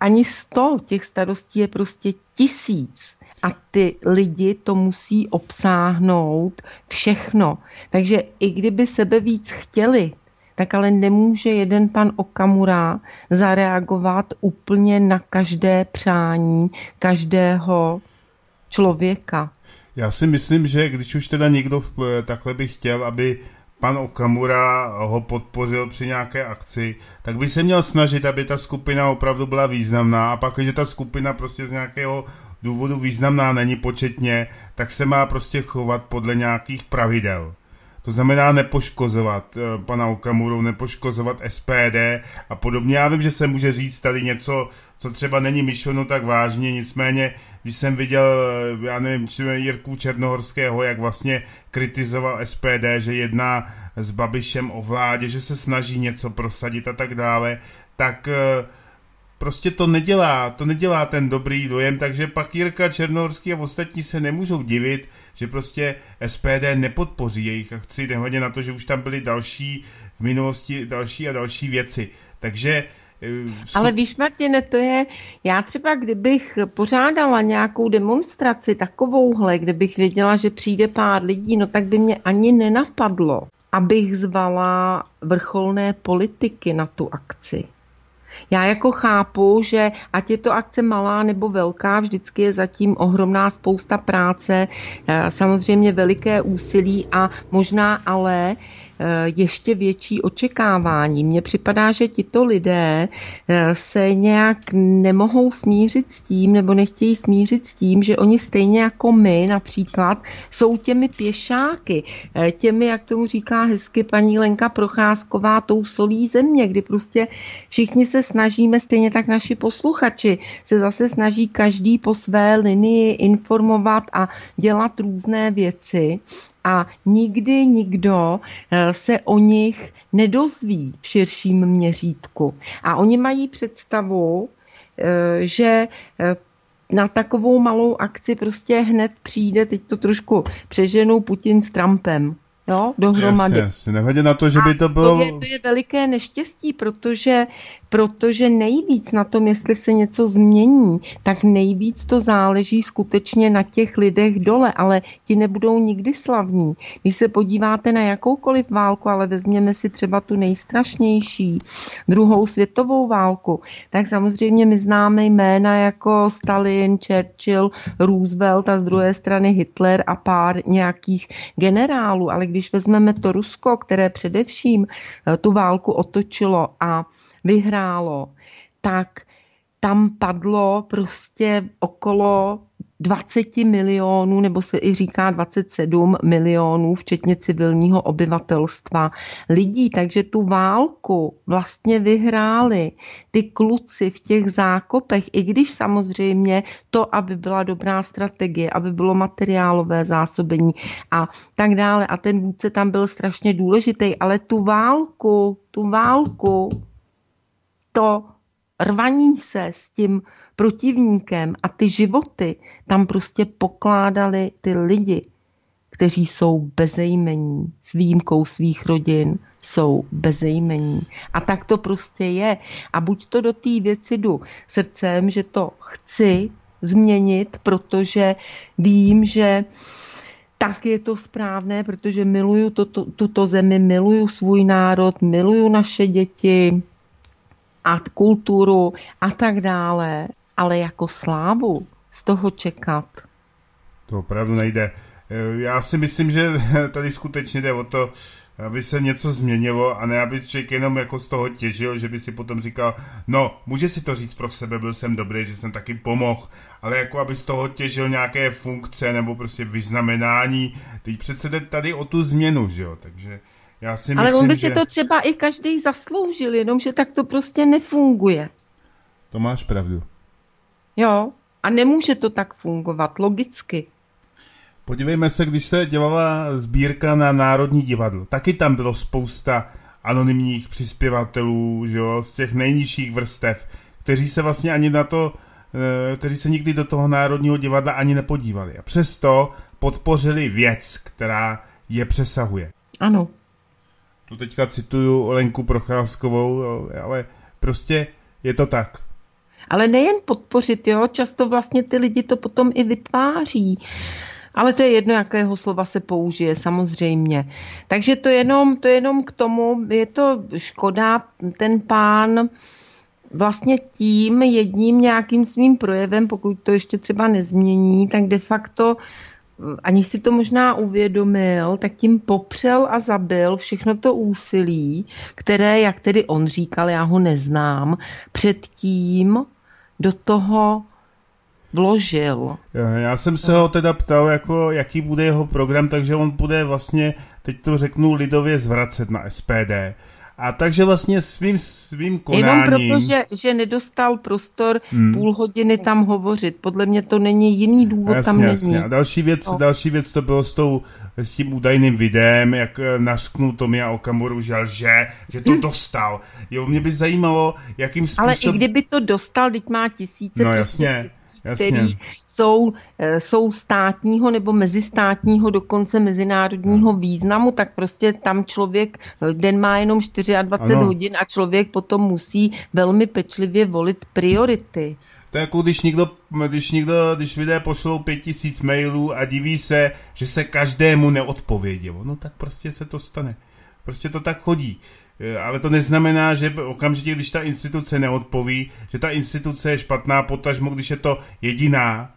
ani sto, těch starostí je prostě tisíc a ty lidi to musí obsáhnout všechno. Takže i kdyby sebe víc chtěli, tak ale nemůže jeden pan Okamura zareagovat úplně na každé přání každého člověka. Já si myslím, že když už teda někdo takhle by chtěl, aby pan Okamura ho podpořil při nějaké akci, tak by se měl snažit, aby ta skupina opravdu byla významná a pak, když ta skupina prostě z nějakého důvodu významná není početně, tak se má prostě chovat podle nějakých pravidel. To znamená nepoškozovat uh, pana Okamuru, nepoškozovat SPD a podobně. Já vím, že se může říct tady něco, co třeba není myšleno tak vážně, nicméně, když jsem viděl, eh, já nevím, Jirku Černohorského, jak vlastně kritizoval SPD, že jedná s Babišem o vládě, že se snaží něco prosadit a tak dále, tak uh, prostě to nedělá, to nedělá ten dobrý dojem, takže pak Jirka Černohorský a ostatní se nemůžou divit, že prostě SPD nepodpoří jejich akci, nehledě na to, že už tam byly další v minulosti další a další věci. Takže. Eh, Ale víš, Martine, to je, já třeba kdybych pořádala nějakou demonstraci takovouhle, kdybych věděla, že přijde pár lidí, no tak by mě ani nenapadlo, abych zvala vrcholné politiky na tu akci. Já jako chápu, že ať je to akce malá nebo velká, vždycky je zatím ohromná spousta práce, eh, samozřejmě veliké úsilí a možná ale ještě větší očekávání. Mně připadá, že tito lidé eh, se nějak nemohou smířit s tím, nebo nechtějí smířit s tím, že oni stejně jako my například jsou těmi pěšáky, eh, těmi, jak tomu říká hezky paní Lenka Procházková, tou solí země, kdy prostě všichni se snažíme, stejně tak naši posluchači se zase snaží každý po své linii informovat a dělat různé věci a nikdy nikdo eh, se o nich nedozví v širším měřítku. A oni mají představu, eh, že eh, na takovou malou akci prostě hned přijde, teď to trošku přeženou Putin s Trumpem jo, dohromady. Jasně, jasně. Nehledě na to, že by to bylo... To je, to je veliké neštěstí, protože, protože nejvíc na tom, jestli se něco změní, tak nejvíc to záleží skutečně na těch lidech dole, ale ti nebudou nikdy slavní. Když se podíváte na jakoukoliv válku, ale vezměme si třeba tu nejstrašnější, druhou světovou válku, tak samozřejmě my známe jména jako Stalin, Churchill, Roosevelt a z druhé strany Hitler a pár nějakých generálů, ale když vezmeme to Rusko, které především eh, tu válku otočilo a vyhrálo, tak tam padlo prostě okolo 20 milionů, nebo se i říká 27 milionů, včetně civilního obyvatelstva lidí. Takže tu válku vlastně vyhráli ty kluci v těch zákopech, i když samozřejmě to, aby byla dobrá strategie, aby bylo materiálové zásobení a tak dále. A ten vůdce tam byl strašně důležitý, ale tu válku, tu válku, to rvaní se s tím protivníkem a ty životy tam prostě pokládali ty lidi, kteří jsou bezejmení, s výjimkou svých rodin, jsou bezejmení. A tak to prostě je. A buď to do té věci jdu srdcem, že to chci změnit, protože vím, že tak je to správné, protože miluju to, tuto zemi, miluju svůj národ, miluju naše děti a kulturu a tak dále ale jako slávu z toho čekat. To opravdu nejde. Já si myslím, že tady skutečně jde o to, aby se něco změnilo a ne, aby člověk jenom jako z toho těžil, že by si potom říkal, no, může si to říct pro sebe, byl jsem dobrý, že jsem taky pomohl, ale jako aby z toho těžil nějaké funkce nebo prostě vyznamenání. Teď přece jde tady o tu změnu, že jo, takže já si Ale myslím, on by že... si to třeba i každý zasloužil, jenomže tak to prostě nefunguje. To máš pravdu. Jo, a nemůže to tak fungovat, logicky. Podívejme se, když se dělala sbírka na Národní divadlo. Taky tam bylo spousta anonymních přispěvatelů, že jo, z těch nejnižších vrstev, kteří se vlastně ani na to, eh, kteří se nikdy do toho Národního divadla ani nepodívali. A přesto podpořili věc, která je přesahuje. Ano. Tu teďka cituju Lenku Procházkovou, ale prostě je to tak. Ale nejen podpořit, jo, často vlastně ty lidi to potom i vytváří. Ale to je jedno, jakého slova se použije, samozřejmě. Takže to jenom, to jenom k tomu, je to škoda, ten pán vlastně tím jedním nějakým svým projevem, pokud to ještě třeba nezmění, tak de facto ani si to možná uvědomil, tak tím popřel a zabil všechno to úsilí, které, jak tedy on říkal, já ho neznám, předtím do toho vložil. Já jsem se ho teda ptal, jako, jaký bude jeho program, takže on bude vlastně, teď to řeknu lidově, zvracet na SPD. A takže vlastně svým, svým konáním... Jenom proto, že, že nedostal prostor hmm. půl hodiny tam hovořit. Podle mě to není jiný důvod, jasně, tam není. Jasně. A další věc, no. další věc to bylo s, tou, s tím údajným videem, jak eh, nařknul Tomia Okamuru, že lže, že to dostal. Jo, mě by zajímalo, jakým způsobem... Ale i kdyby to dostal, teď má tisíce, no, jasně, jasně. který jsou, eh, jsou státního nebo mezistátního, dokonce mezinárodního významu, tak prostě tam člověk, eh, den má jenom 24 ano. hodin a člověk potom musí velmi pečlivě volit priority. To je jako když někdo, když někdo, když lidé pošlou pět tisíc mailů a diví se, že se každému neodpovědělo. No tak prostě se to stane. Prostě to tak chodí. Eh, ale to neznamená, že okamžitě, když ta instituce neodpoví, že ta instituce je špatná, potažmo, když je to jediná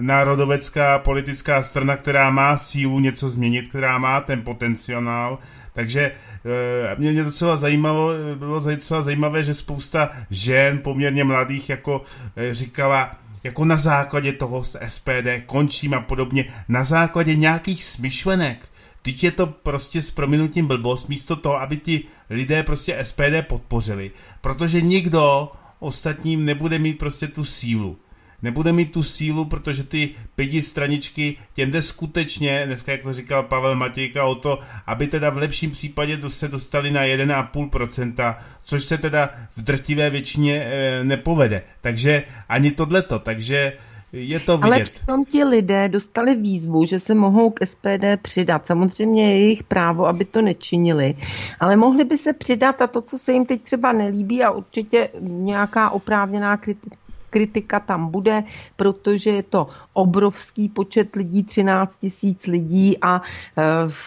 národovecká politická strana, která má sílu něco změnit, která má ten potenciál. Takže e, mě, mě docela zajímalo, bylo docela zajímavé, že spousta žen poměrně mladých jako říkala, jako na základě toho z SPD končím a podobně, na základě nějakých smyšlenek. Teď je to prostě s prominutím blbost, místo toho, aby ti lidé prostě SPD podpořili, protože nikdo ostatním nebude mít prostě tu sílu nebude mít tu sílu, protože ty pěti straničky, těm jde skutečně, dneska jak to říkal Pavel Matějka, o to, aby teda v lepším případě se dostali na 1,5%, což se teda v drtivé většině e, nepovede. Takže ani tohleto, takže je to vidět. Ale přitom ti lidé dostali výzvu, že se mohou k SPD přidat. Samozřejmě je jejich právo, aby to nečinili. Ale mohli by se přidat a to, co se jim teď třeba nelíbí a určitě nějaká oprávněná kritika kritika tam bude, protože je to obrovský počet lidí, 13 tisíc lidí a e,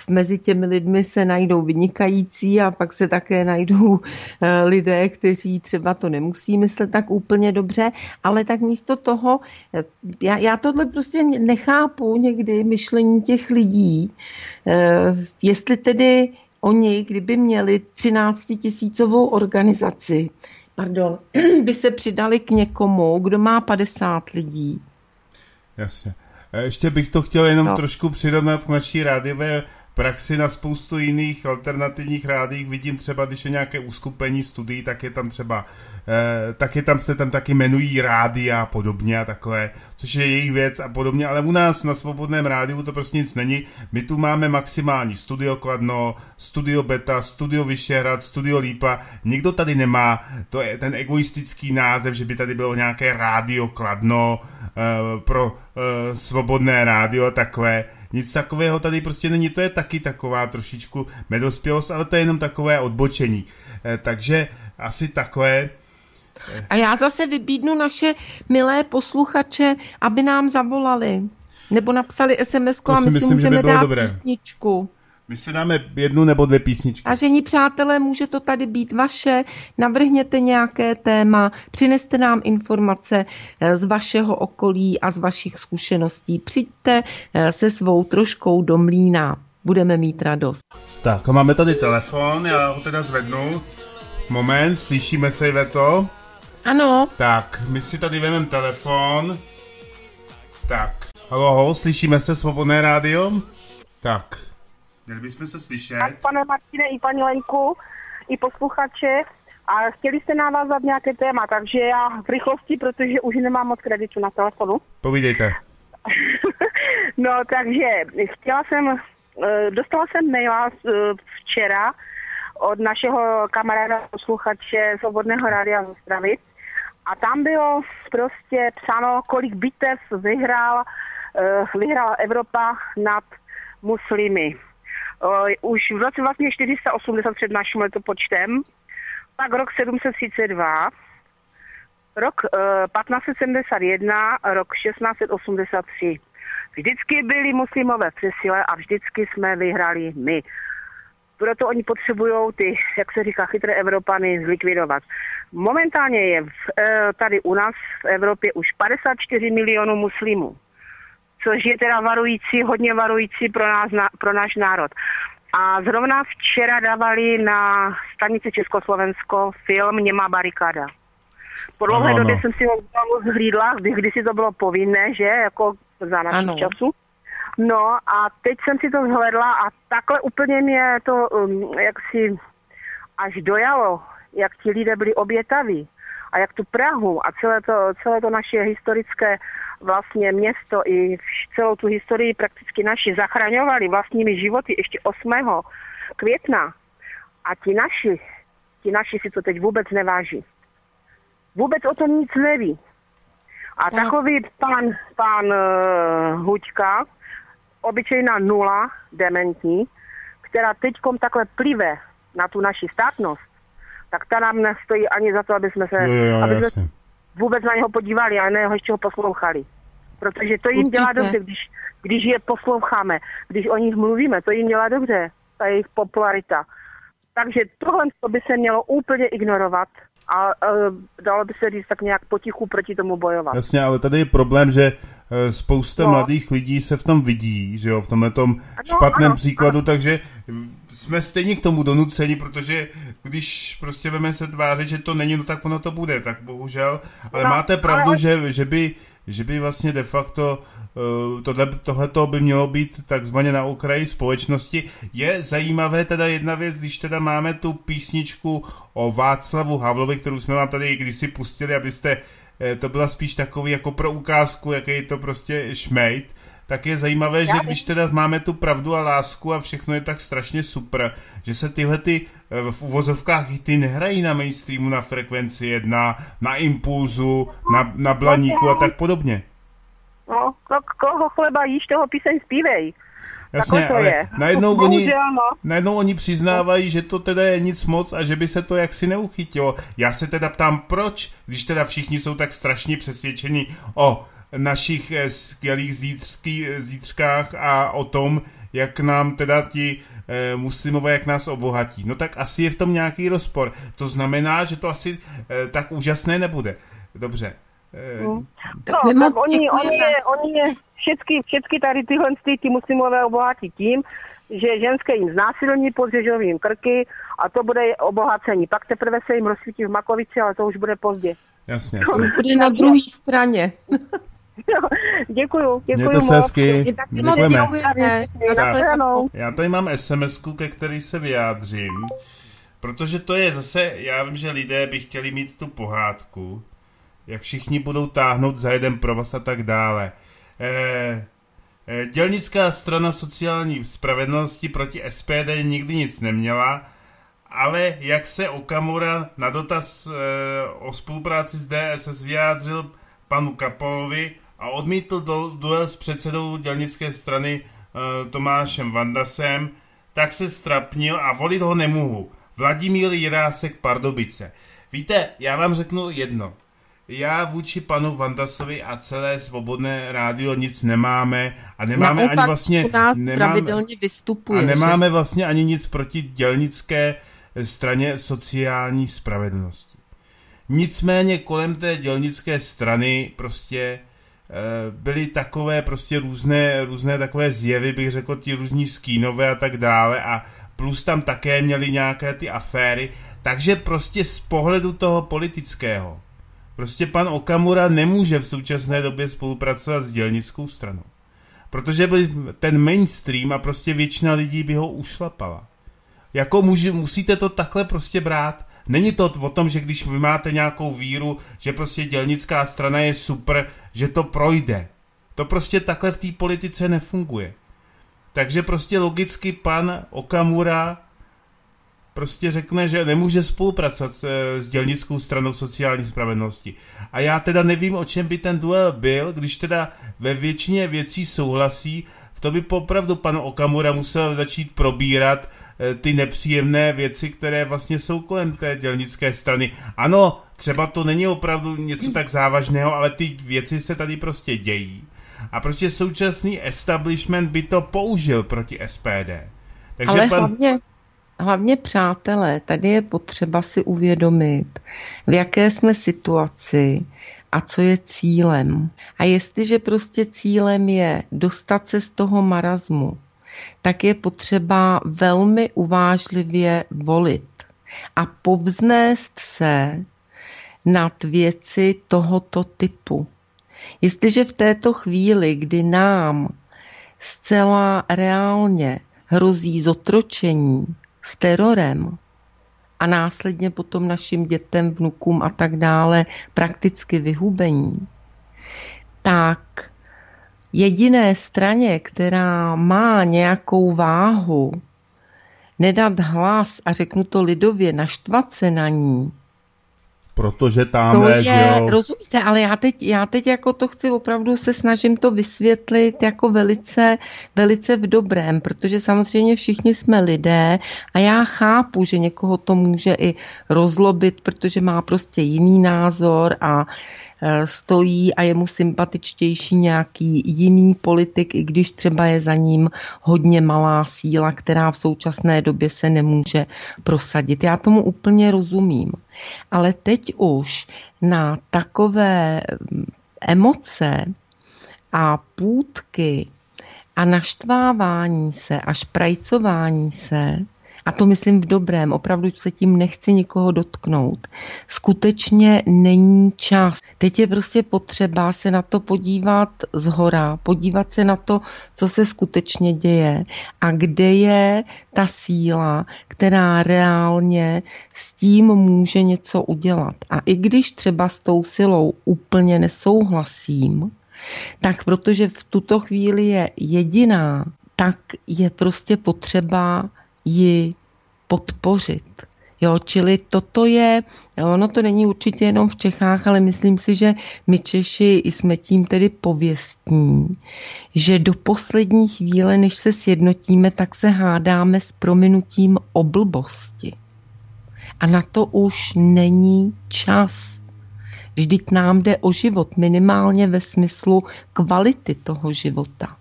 mezi těmi lidmi se najdou vynikající a pak se také najdou e, lidé, kteří třeba to nemusí myslet tak úplně dobře, ale tak místo toho, e, já, já tohle prostě nechápu někdy myšlení těch lidí, jestli tedy oni, kdyby měli 13 tisícovou organizaci, pardon, by se přidali k někomu, kdo má 50 lidí. Jasně. Ještě bych to chtěl jenom no. trošku přirovnat k naší rádiové praxi na spoustu jiných alternativních rádích. Vidím třeba, když je nějaké uskupení studií, tak je tam třeba, eh, tak je tam se tam taky jmenují rády a podobně a takové, což je jejich věc a podobně, ale u nás na svobodném rádiu to prostě nic není. My tu máme maximální studio Kladno, studio Beta, studio Vyšehrad, studio Lípa. Nikdo tady nemá to je ten egoistický název, že by tady bylo nějaké rádio Kladno eh, pro eh, svobodné rádio a takové nic takového tady prostě není, to je taky taková trošičku medospělost, ale to je jenom takové odbočení. Eh, takže asi takové. A já zase vybídnu naše milé posluchače, aby nám zavolali. Nebo napsali SMS a my si můžeme by dát dobré. písničku. My si dáme jednu nebo dvě písničky. Vážení přátelé, může to tady být vaše, navrhněte nějaké téma, přineste nám informace eh, z vašeho okolí a z vašich zkušeností. Přijďte eh, se svou troškou do mlína. budeme mít radost. Tak, máme tady telefon, já ho teda zvednu. Moment, slyšíme se, Iveto? Ano. Tak, my si tady vezmeme telefon. Tak, halo, halo, slyšíme se, Svobodné rádio? Tak, měli bychom se slyšet. Tak, pane Martine, i paní Lenku, i posluchače. A chtěli jste navázat nějaké téma, takže já v rychlosti, protože už nemám moc kreditu na telefonu. Povídejte. no, takže chtěla jsem, eh, dostala jsem maila eh, včera od našeho kamaráda posluchače Svobodného rádia z Ostravy. A tam bylo prostě psáno, kolik bitev vyhrál, uh, vyhrála Evropa nad muslimy. Uh, už v roce vlastně 480 před naším letopočtem, pak rok 732, rok uh, 1571, rok 1683. Vždycky byli muslimové v přesile a vždycky jsme vyhrali my. Proto oni potřebují ty, jak se říká, chytré Evropany zlikvidovat. Momentálně je v, e, tady u nás v Evropě už 54 milionů muslimů, což je teda varující, hodně varující pro, nás, pro náš národ. A zrovna včera dávali na stanici Československo film Němá barikáda. Po dlouhé době jsem si ho znovu zhlídla, když si to bylo povinné, že, jako za našich času. No a teď jsem si to zhledla a takhle úplně mě to um, jak si až dojalo, jak ti lidé byli obětaví a jak tu Prahu a celé to, celé to naše historické vlastně město i celou tu historii prakticky naši zachraňovali vlastními životy ještě 8. května a ti naši, ti naši si to teď vůbec neváží. Vůbec o tom nic neví. A takový pán, pán uh, Huďka, obyčejná nula, dementní, která teďkom takhle plive na tu naši státnost, tak ta nám nestojí ani za to, aby jsme se, jo, jo, aby jsme vůbec na něho podívali a ne ho ještě ho poslouchali. Protože to jim Určitě. dělá dobře, když, když je posloucháme, když o nich mluvíme, to jim dělá dobře, ta jejich popularita. Takže tohle by se mělo úplně ignorovat a uh, dalo by se říct tak nějak potichu proti tomu bojovat. Jasně, ale tady je problém, že uh, spousta no. mladých lidí se v tom vidí, že jo, v tomhle tom špatném ano, příkladu, ano. takže jsme stejně k tomu donuceni, protože když prostě veme se tvářit, že to není, no tak ono to bude, tak bohužel. Ale no, máte pravdu, ale... že, že by že by vlastně de facto uh, tohle, tohleto by mělo být takzvaně na okraji společnosti. Je zajímavé teda jedna věc, když teda máme tu písničku o Václavu Havlovi, kterou jsme vám tady kdysi pustili, abyste eh, to byla spíš takový jako pro ukázku, jaký je to prostě šmejt, tak je zajímavé, že když teda máme tu pravdu a lásku a všechno je tak strašně super, že se tyhle ty eh, v uvozovkách hity nehrají na mainstreamu na frekvenci jedna, na impulzu, na, na blaníku a tak podobně. No, koho chleba jíš, toho píseň zpívej. Jasně, ale je. Najednou, oni, no. najednou oni přiznávají, že to teda je nic moc a že by se to jaksi neuchytilo. Já se teda ptám, proč, když teda všichni jsou tak strašně přesvědčeni o našich eh, skvělých zítřký, zítřkách a o tom, jak nám teda ti e, muslimové, jak nás obohatí. No tak asi je v tom nějaký rozpor. To znamená, že to asi e, tak úžasné nebude. Dobře. E, no, tak oni, oni, je, oni je všechny, všechny tady tyhle ty muslimové obohatí tím, že ženské jim znásilní, podřežou jim krky a to bude obohacení. Pak teprve se jim rozsvítí v Makovici, ale to už bude pozdě. Jasně. To bude na druhé straně. děkuju, děkuju Mějte se hezky. Děkujeme. Já tady mám sms ke který se vyjádřím, protože to je zase, já vím, že lidé by chtěli mít tu pohádku, jak všichni budou táhnout za jeden provaz a tak dále. Eh, eh, dělnická strana sociální spravedlnosti proti SPD nikdy nic neměla, ale jak se Okamura na dotaz eh, o spolupráci s DSS vyjádřil panu Kapolovi, a odmítl do, duel s předsedou dělnické strany e, Tomášem Vandasem, tak se strapnil a volit ho nemohu. Vladimír Jirásek Pardubice. Víte, já vám řeknu jedno. Já vůči panu Vandasovi a celé svobodné rádio nic nemáme a nemáme Naopak, ani vlastně... Nás nemáme, vystupuje, a nemáme že? vlastně ani nic proti dělnické straně sociální spravedlnosti. Nicméně kolem té dělnické strany prostě byly takové prostě různé, různé takové zjevy, bych řekl, ti různí skínové a tak dále a plus tam také měli nějaké ty aféry, takže prostě z pohledu toho politického, prostě pan Okamura nemůže v současné době spolupracovat s dělnickou stranou. Protože by ten mainstream a prostě většina lidí by ho ušlapala. Jako může, musíte to takhle prostě brát. Není to o tom, že když vy máte nějakou víru, že prostě dělnická strana je super, že to projde. To prostě takhle v té politice nefunguje. Takže prostě logicky pan Okamura prostě řekne, že nemůže spolupracovat s, s dělnickou stranou sociální spravedlnosti. A já teda nevím, o čem by ten duel byl, když teda ve většině věcí souhlasí, to by popravdu pan Okamura musel začít probírat e, ty nepříjemné věci, které vlastně jsou kolem té dělnické strany. Ano, třeba to není opravdu něco tak závažného, ale ty věci se tady prostě dějí. A prostě současný establishment by to použil proti SPD. Takže ale pan... hlavně, hlavně přátelé, tady je potřeba si uvědomit, v jaké jsme situaci a co je cílem. A jestliže prostě cílem je dostat se z toho marazmu, tak je potřeba velmi uvážlivě volit a povznést se nad věci tohoto typu. Jestliže v této chvíli, kdy nám zcela reálně hrozí zotročení s terorem a následně potom našim dětem, vnukům a tak dále prakticky vyhubení, tak jediné straně, která má nějakou váhu, nedat hlas a řeknu to lidově, naštvat se na ní, Protože tam je, že jo. Rozumíte, ale já teď, já teď jako to chci opravdu se snažím to vysvětlit jako velice, velice v dobrém, protože samozřejmě všichni jsme lidé a já chápu, že někoho to může i rozlobit, protože má prostě jiný názor a Eh, stojí a je mu sympatičtější nějaký jiný politik, i když třeba je za ním hodně malá síla, která v současné době se nemůže prosadit. Já tomu úplně rozumím. Ale teď už na takové mm, emoce a půdky a naštvávání se a šprajcování se a to myslím v dobrém, opravdu se tím nechci nikoho dotknout. Skutečně není čas. Teď je prostě potřeba se na to podívat z hora, podívat se na to, co se skutečně děje a kde je ta síla, která reálně s tím může něco udělat. A i když třeba s tou silou úplně nesouhlasím, tak protože v tuto chvíli je jediná, tak je prostě potřeba ji podpořit. Jo, čili toto je, ono to není určitě jenom v Čechách, ale myslím si, že my Češi jsme tím tedy pověstní, že do poslední chvíle, než se sjednotíme, tak se hádáme s prominutím oblbosti. A na to už není čas. Vždyť nám jde o život, minimálně ve smyslu kvality toho života.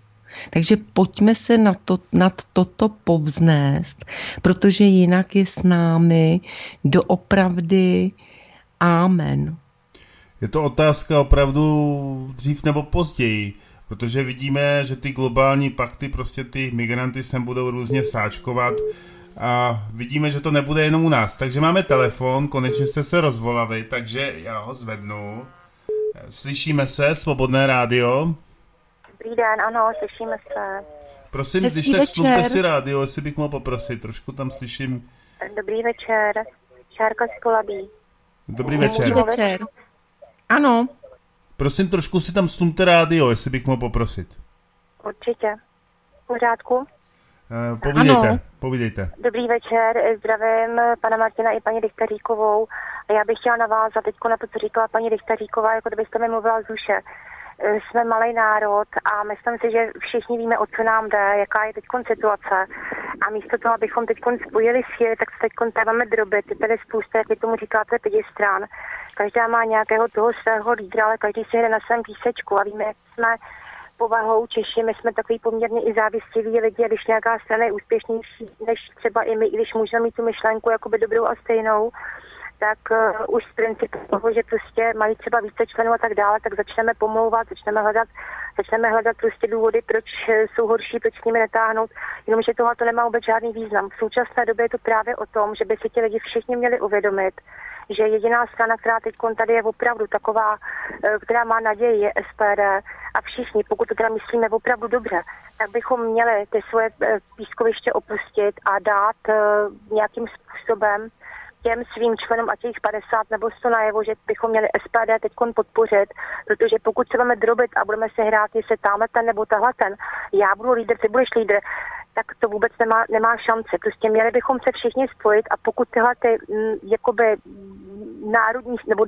Takže pojďme se na to, nad toto povznést, protože jinak je s námi doopravdy amen. Je to otázka opravdu dřív nebo později, protože vidíme, že ty globální pakty prostě ty migranty sem budou různě sáčkovat a vidíme, že to nebude jenom u nás. Takže máme telefon, konečně jste se rozvolali, takže já ho zvednu. Slyšíme se, Svobodné rádio. Dobrý den, ano, slyšíme se. Prosím, Hezký když tak slumte si rádio, jestli bych mohl poprosit, trošku tam slyším. Dobrý večer, Šárka z Kolabí. Dobrý večer. Dobrý večer. Ano. Prosím, trošku si tam slumte rádio, jestli bych mohl poprosit. Určitě. V pořádku? Uh, povídejte, ano. povídejte. Dobrý večer, zdravím pana Martina i paní Dichtaříkovou. Já bych chtěla navázat teď na to, co říkala paní Dichtaříková, jako kdybyste mi mluvila z duše. Eh, jsme malý národ a myslím si, že všichni víme, o co nám jde, jaká je teď situace. A místo toho, abychom teď spojili síly, tak se teď dáváme drobit. Je tady spousta, jak vy tomu říkáte, pěti stran. Každá má nějakého toho svého lídra, ale každý si hraje na svém písečku a víme, jak jsme povahou Češi, my jsme takový poměrně i závistiví lidi a když nějaká strana je úspěšnější než třeba i my, i když můžeme mít tu myšlenku jakoby dobrou a stejnou, tak uh, už z principu toho, že prostě mají třeba více členů a tak dále, tak začneme pomlouvat, začneme hledat, začneme hledat prostě důvody, proč jsou horší, proč s nimi netáhnout, jenomže tohle to nemá vůbec žádný význam. V současné době je to právě o tom, že by si ti lidi všichni měli uvědomit, že jediná strana, která teď tady je opravdu taková, eh, která má naději, je SPD a všichni, pokud to teda myslíme opravdu dobře, tak bychom měli ty svoje eh, pískoviště opustit a dát eh, nějakým způsobem těm svým členům, ať jich 50 nebo 100 najevo, že bychom měli SPD teď podpořit, protože pokud se budeme drobit a budeme se hrát, jestli tamhle ten nebo tahle ten, já budu lídr, ty budeš lídr, tak to vůbec nemá, nemá šanci. Prostě měli bychom se všichni spojit a pokud tyhle ty, m, mm, jakoby národní nebo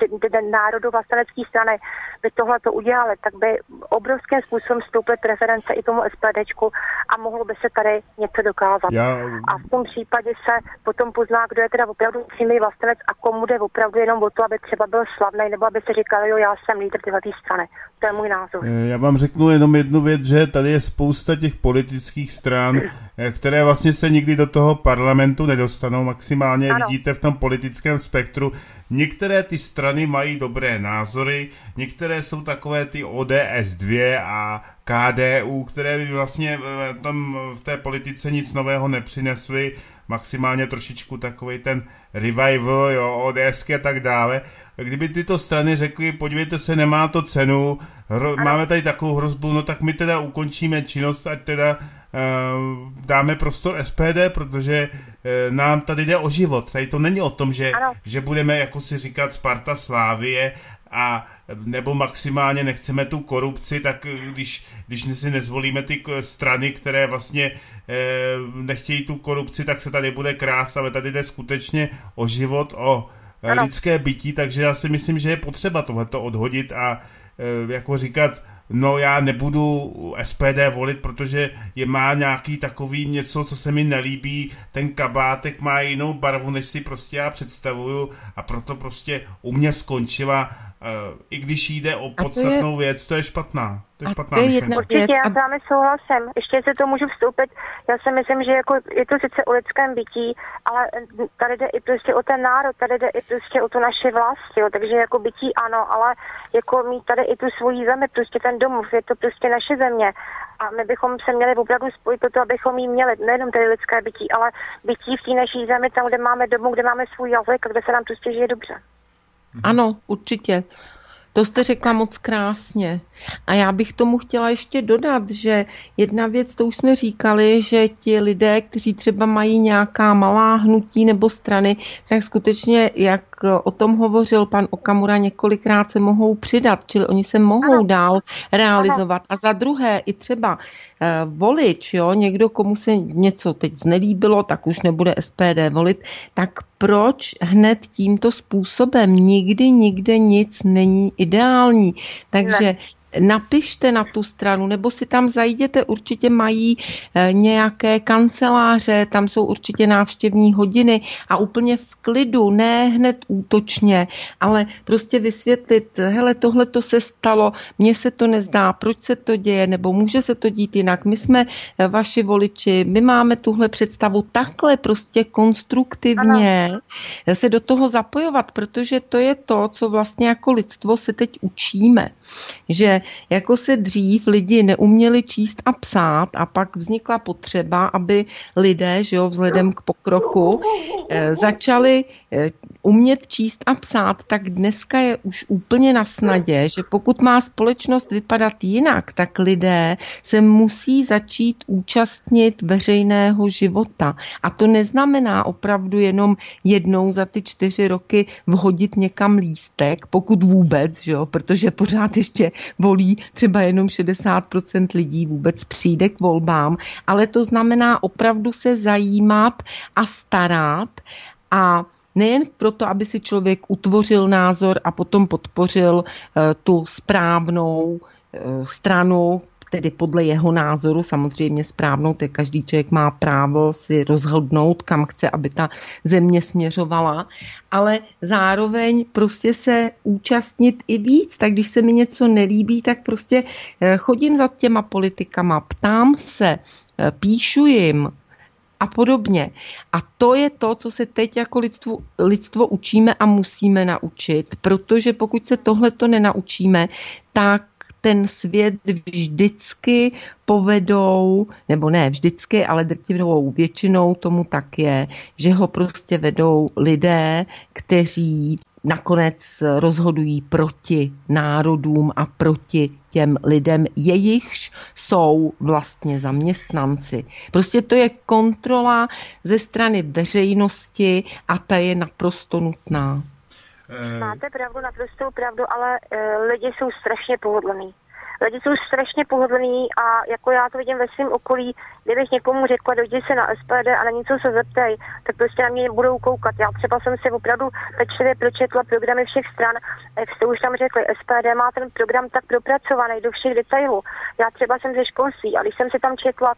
národovlastenecké strany by tohle to udělali, tak by obrovským způsobem stouply preference i tomu SPDčku a mohlo by se tady něco dokázat. Já... A v tom případě se potom pozná, kdo je teda opravdu přímý vlastenec a komu jde opravdu jenom o to, aby třeba byl slavný, nebo aby se říkal, jo, já jsem lídr tyhle strany. To je můj názor. Eh, já vám řeknu jenom jednu věc, že tady je spousta těch politických stran, eh, které vlastně se nikdy do toho parlamentu nedostanou. Maximálně ano. vidíte v tom politickém spektru. Některé ty strany mají dobré názory, některé jsou takové ty ODS 2 a KDU, které by vlastně eh, tam v té politice nic nového nepřinesly, maximálně trošičku takový ten revival, jo, ODS a tak dále. Kdyby tyto strany řekly, podívejte se, nemá to cenu, hro, máme tady takovou hrozbu, no tak my teda ukončíme činnost, ať teda uh, dáme prostor SPD, protože uh, nám tady jde o život. Tady to není o tom, že, že budeme, jako si říkat, Sparta Slávie a nebo maximálně nechceme tu korupci, tak když, když si nezvolíme ty strany, které vlastně e, nechtějí tu korupci, tak se tady bude krás, ale tady jde skutečně o život, o ano. lidské bytí, takže já si myslím, že je potřeba tohleto odhodit a e, jako říkat, no já nebudu SPD volit, protože je má nějaký takový něco, co se mi nelíbí, ten kabátek má jinou barvu, než si prostě já představuju a proto prostě u mě skončila Uh, i když jde o podstatnou je... věc, to je špatná. To je špatná to je jedna Určitě, já s vámi souhlasím. Ještě se to můžu vstoupit. Já si myslím, že jako je to sice o lidském bytí, ale tady jde i prostě o ten národ, tady jde i prostě o tu naši vlast, jo. takže jako bytí ano, ale jako mít tady i tu svoji zemi, prostě ten domov, je to prostě naše země. A my bychom se měli opravdu spojit to, abychom jí měli nejenom tady lidské bytí, ale bytí v té naší zemi, tam, kde máme domov, kde máme svůj jazyk a kde se nám prostě žije dobře. Ano, určitě. To jste řekla moc krásně. A já bych tomu chtěla ještě dodat, že jedna věc, to už jsme říkali, že ti lidé, kteří třeba mají nějaká malá hnutí nebo strany, tak skutečně, jak o tom hovořil pan Okamura, několikrát se mohou přidat, čili oni se mohou ano. dál realizovat. A za druhé, i třeba eh, volič, jo, někdo, komu se něco teď znelíbilo, tak už nebude SPD volit, tak proč hned tímto způsobem? Nikdy, nikde nic není ideální. Takže ne napište na tu stranu, nebo si tam zajděte, určitě mají eh, nějaké kanceláře, tam jsou určitě návštěvní hodiny a úplně v klidu, ne hned útočně, ale prostě vysvětlit, hele, tohle to se stalo, mně se to nezdá, proč se to děje, nebo může se to dít jinak, my jsme eh, vaši voliči, my máme tuhle představu takhle prostě konstruktivně ano. se do toho zapojovat, protože to je to, co vlastně jako lidstvo se teď učíme, že jako se dřív lidi neuměli číst a psát a pak vznikla potřeba, aby lidé, že jo, vzhledem k pokroku, eh, začali eh, umět číst a psát, tak dneska je už úplně na snadě, že pokud má společnost vypadat jinak, tak lidé se musí začít účastnit veřejného života. A to neznamená opravdu jenom jednou za ty čtyři roky vhodit někam lístek, pokud vůbec, že jo, protože pořád ještě volí třeba jenom 60% lidí vůbec přijde k volbám, ale to znamená opravdu se zajímat a starat a nejen proto, aby si člověk utvořil názor a potom podpořil eh, tu správnou eh, stranu, tedy podle jeho názoru samozřejmě správnou, to každý člověk má právo si rozhodnout, kam chce, aby ta země směřovala, ale zároveň prostě se účastnit i víc, tak když se mi něco nelíbí, tak prostě eh, chodím za těma politikama, ptám se, píšu jim, a podobně. A to je to, co se teď jako lidstvo, lidstvo učíme a musíme naučit, protože pokud se tohle to nenaučíme, tak ten svět vždycky povedou, nebo ne vždycky, ale drtivou většinou tomu tak je, že ho prostě vedou lidé, kteří nakonec rozhodují proti národům a proti těm lidem, jejichž jsou vlastně zaměstnanci. Prostě to je kontrola ze strany veřejnosti a ta je naprosto nutná. Eh, Máte pravdu, naprostou pravdu, ale uh, lidi jsou strašně pohodlní. Lidi jsou strašně pohodlní a jako já to vidím ve svém okolí, kdybych někomu řekla, dojdi se na SPD a na něco se zeptej, tak prostě na mě budou koukat. Já třeba jsem si opravdu pečlivě pročetla programy všech stran, jak jste už tam řekli, SPD má ten program tak propracovaný do všech detailů. Já třeba jsem ze školství a když jsem si tam četla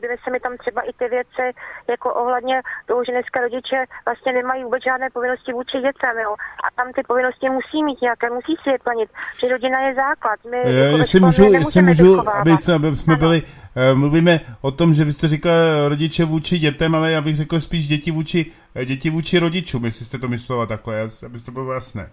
líbily se mi tam třeba i ty věci, jako ohledně toho, že dneska rodiče vlastně nemají vůbec žádné povinnosti vůči dětem, jo. A tam ty povinnosti musí mít nějaké, musí si je plnit, že rodina je základ. My je, jako jestli můžu, jestli můžu aby, jsme, aby jsme byli, uh, mluvíme o tom, že vy jste říkal rodiče vůči dětem, ale já bych řekl spíš děti vůči, eh, děti vůči rodičům, jestli jste to myslela takhle, aby to bylo jasné.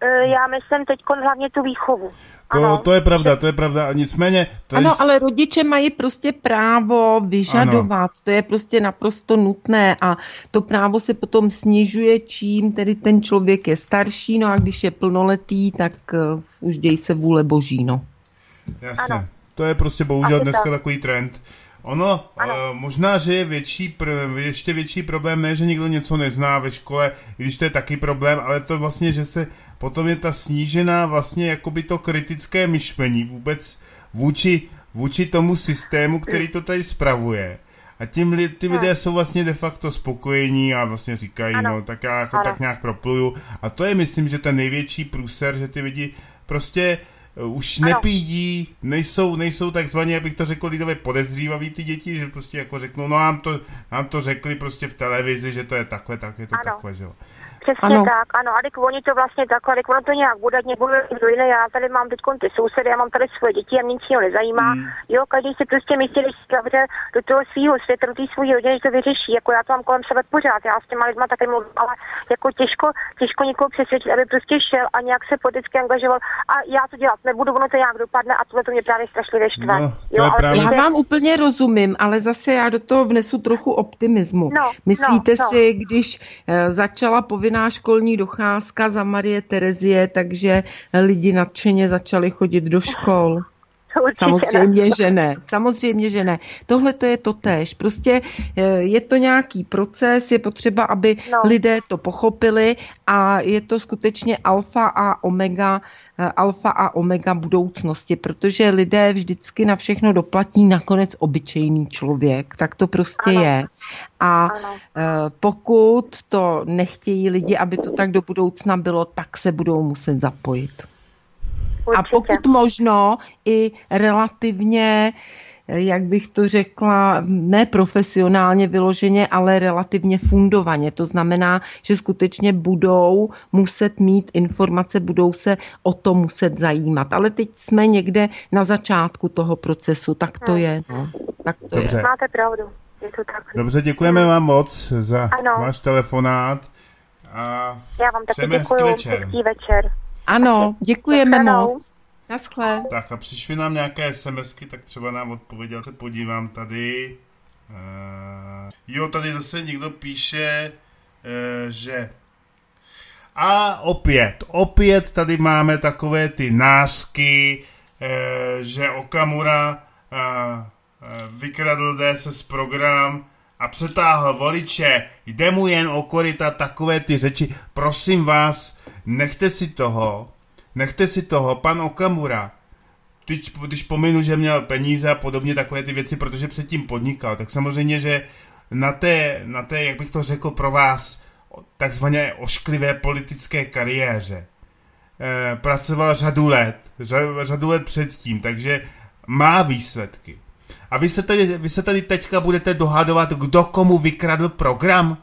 Eh, já myslím teď hlavně tu výchovu. To, ano. to je pravda, to je pravda. A nicméně... To ano, ale rodiče mají prostě právo vyžadovat. Ano. To je prostě naprosto nutné a to právo se potom snižuje, čím tedy ten člověk je starší, no a když je plnoletý, tak uh, už děj se vůle boží, no. Jasně. Ano. To je prostě bohužel dneska takový trend. Ono, uh, možná, že je větší, pr- ještě větší problém, ne, že někdo něco nezná ve škole, když to je taky problém, ale to vlastně, že se potom je ta snížená vlastně jakoby to kritické myšlení vůbec vůči, vůči tomu systému, který to tady spravuje. A tím li, ty lidé jsou vlastně de facto spokojení a vlastně říkají, ano. no tak já jako ano. tak nějak propluju. A to je myslím, že ten největší průser, že ty lidi prostě uh, už ano. nepídí, nejsou, nejsou takzvaně, abych to řekl lidové podezřívaví ty děti, že prostě jako řeknou, no nám to, nám to řekli prostě v televizi, že to je takhle, tak je to ano. takhle, že jo. Přesně ano. tak, ano. A když oni to vlastně takhle, když ono to nějak bude, nebude kdo jiný. Já tady mám teď ty sousedy, já mám tady svoje děti a mě nic jiného nezajímá. Mm. Jo, každý si prostě myslí, že se do toho svého světa, do té svojí rodiny, že to vyřeší. Jako já to mám kolem sebe pořád, já s těma lidma taky mluvím, ale jako těžko, těžko někoho přesvědčit, aby prostě šel a nějak se politicky angažoval. A já to dělat nebudu, ono to nějak dopadne a tohle to mě právě strašlivě štve. No, jo, ale právě... Já vám úplně rozumím, ale zase já do toho vnesu trochu optimismu. No, Myslíte no, si, no. když uh, začala povinná školní docházka, docházka za Marie Terezie, takže lidi nadšeně začali chodit do škol. Určitě Samozřejmě, ne. že ne. Samozřejmě, že ne. Tohle to je to tež. Prostě eh, je to nějaký proces, je potřeba, aby no. lidé to pochopili a je to skutečně alfa a omega eh, alfa a omega budoucnosti, protože lidé vždycky na všechno doplatí nakonec obyčejný člověk, tak to prostě ano. je. A ano. Eh, pokud to nechtějí lidi, aby to tak do budoucna bylo, tak se budou muset zapojit. Určitě. A pokud možno i relativně jak bych to řekla, ne profesionálně vyloženě, ale relativně fundovaně. To znamená, že skutečně budou muset mít informace, budou se o to muset zajímat. Ale teď jsme někde na začátku toho procesu, tak to hmm. je. No. Tak to Dobře. je. Máte pravdu. Je to tak. Dobře, děkujeme vám moc za ano. váš telefonát. A Já vám taky děkuji. Večer. večer. Ano, děkujeme moc. Naschle. Tak a přišly nám nějaké SMSky, tak třeba nám odpověděl, se podívám tady. Uh, jo, tady zase někdo píše, uh, že a opět, opět tady máme takové ty násky, uh, že Okamura uh, vykradl DSS program a přetáhl voliče, jde mu jen o korita takové ty řeči. Prosím vás, nechte si toho, nechte si toho, pan Okamura, když, když pominu, že měl peníze a podobně takové ty věci, protože předtím podnikal, tak samozřejmě, že na té, na té, jak bych to řekl pro vás, takzvané ošklivé politické kariéře eh, pracoval řadu let, řadu let předtím, takže má výsledky. A vy se, tady, vy se tady teďka budete dohadovat, kdo komu vykradl program?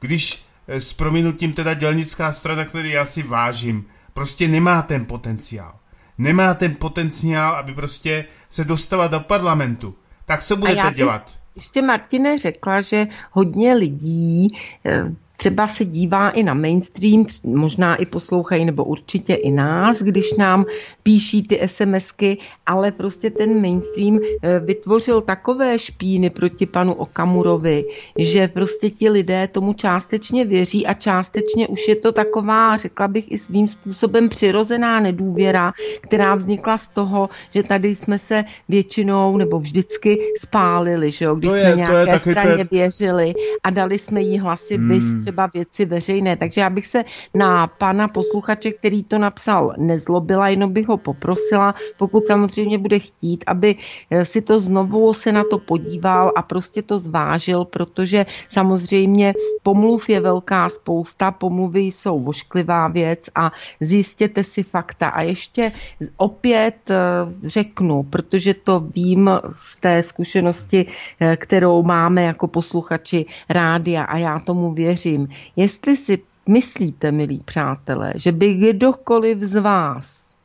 Když eh, s prominutím teda dělnická strana, který já si vážím, prostě nemá ten potenciál. Nemá ten potenciál, aby prostě se dostala do parlamentu. Tak co budete dělat? Ještě Martine řekla, že hodně lidí eh, třeba se dívá i na mainstream, možná i poslouchají, nebo určitě i nás, když nám píší ty SMSky, ale prostě ten mainstream eh, vytvořil takové špíny proti panu Okamurovi, že prostě ti lidé tomu částečně věří a částečně už je to taková, řekla bych i svým způsobem přirozená nedůvěra, která vznikla z toho, že tady jsme se většinou nebo vždycky spálili, že jo, když je, jsme nějaké straně je... věřili a dali jsme jí hlasy hmm. vys třeba věci veřejné. Takže já bych se na pana posluchače, který to napsal, nezlobila, jenom bych ho poprosila, pokud samozřejmě bude chtít, aby eh, si to znovu se na to podíval a prostě to zvážil, protože samozřejmě pomluv je velká spousta, pomluvy jsou vošklivá věc a zjistěte si fakta. A ještě opět eh, řeknu, protože to vím z té zkušenosti, eh, kterou máme jako posluchači rádia a já tomu věřím. Jestli si myslíte, milí přátelé, že by kdokoliv z vás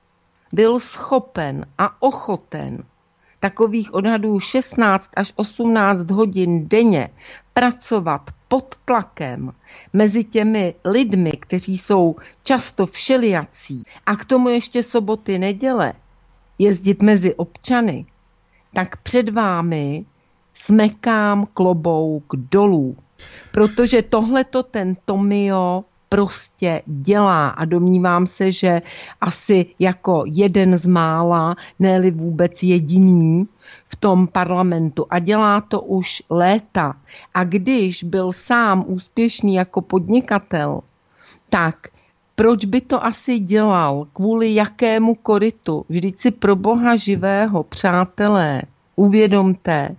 byl schopen a ochoten takových odhadů 16 až 18 hodin denně pracovat pod tlakem mezi těmi lidmi, kteří jsou často všelijací a k tomu ještě soboty, neděle, jezdit mezi občany, tak před vámi smekám klobouk dolů. Protože tohleto ten Tomio prostě dělá a domnívám se, že asi jako jeden z mála, ne vůbec jediný v tom parlamentu a dělá to už léta. A když byl sám úspěšný jako podnikatel, tak proč by to asi dělal? Kvůli jakému korytu? Vždyť si pro boha živého, přátelé, uvědomte,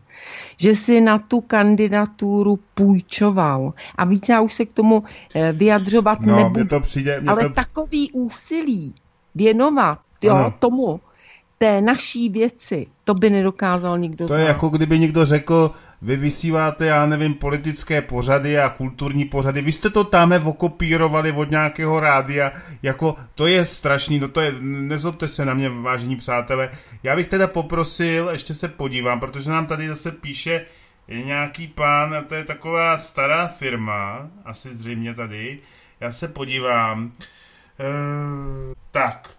že si na tu kandidaturu půjčoval. A více já už se k tomu eh, vyjadřovat no, nebudu. To přijde, ale to... takový úsilí věnovat jo, tomu, té naší věci, to by nedokázal nikdo To znát. je jako kdyby někdo řekl, vy vysíláte, já nevím, politické pořady a kulturní pořady, vy jste to tam okopírovali od nějakého rádia, jako to je strašný, no to je, nezlobte se na mě, vážení přátelé. Já bych teda poprosil, ještě se podívám, protože nám tady zase píše nějaký pán, a to je taková stará firma, asi zřejmě tady, já se podívám. E, tak,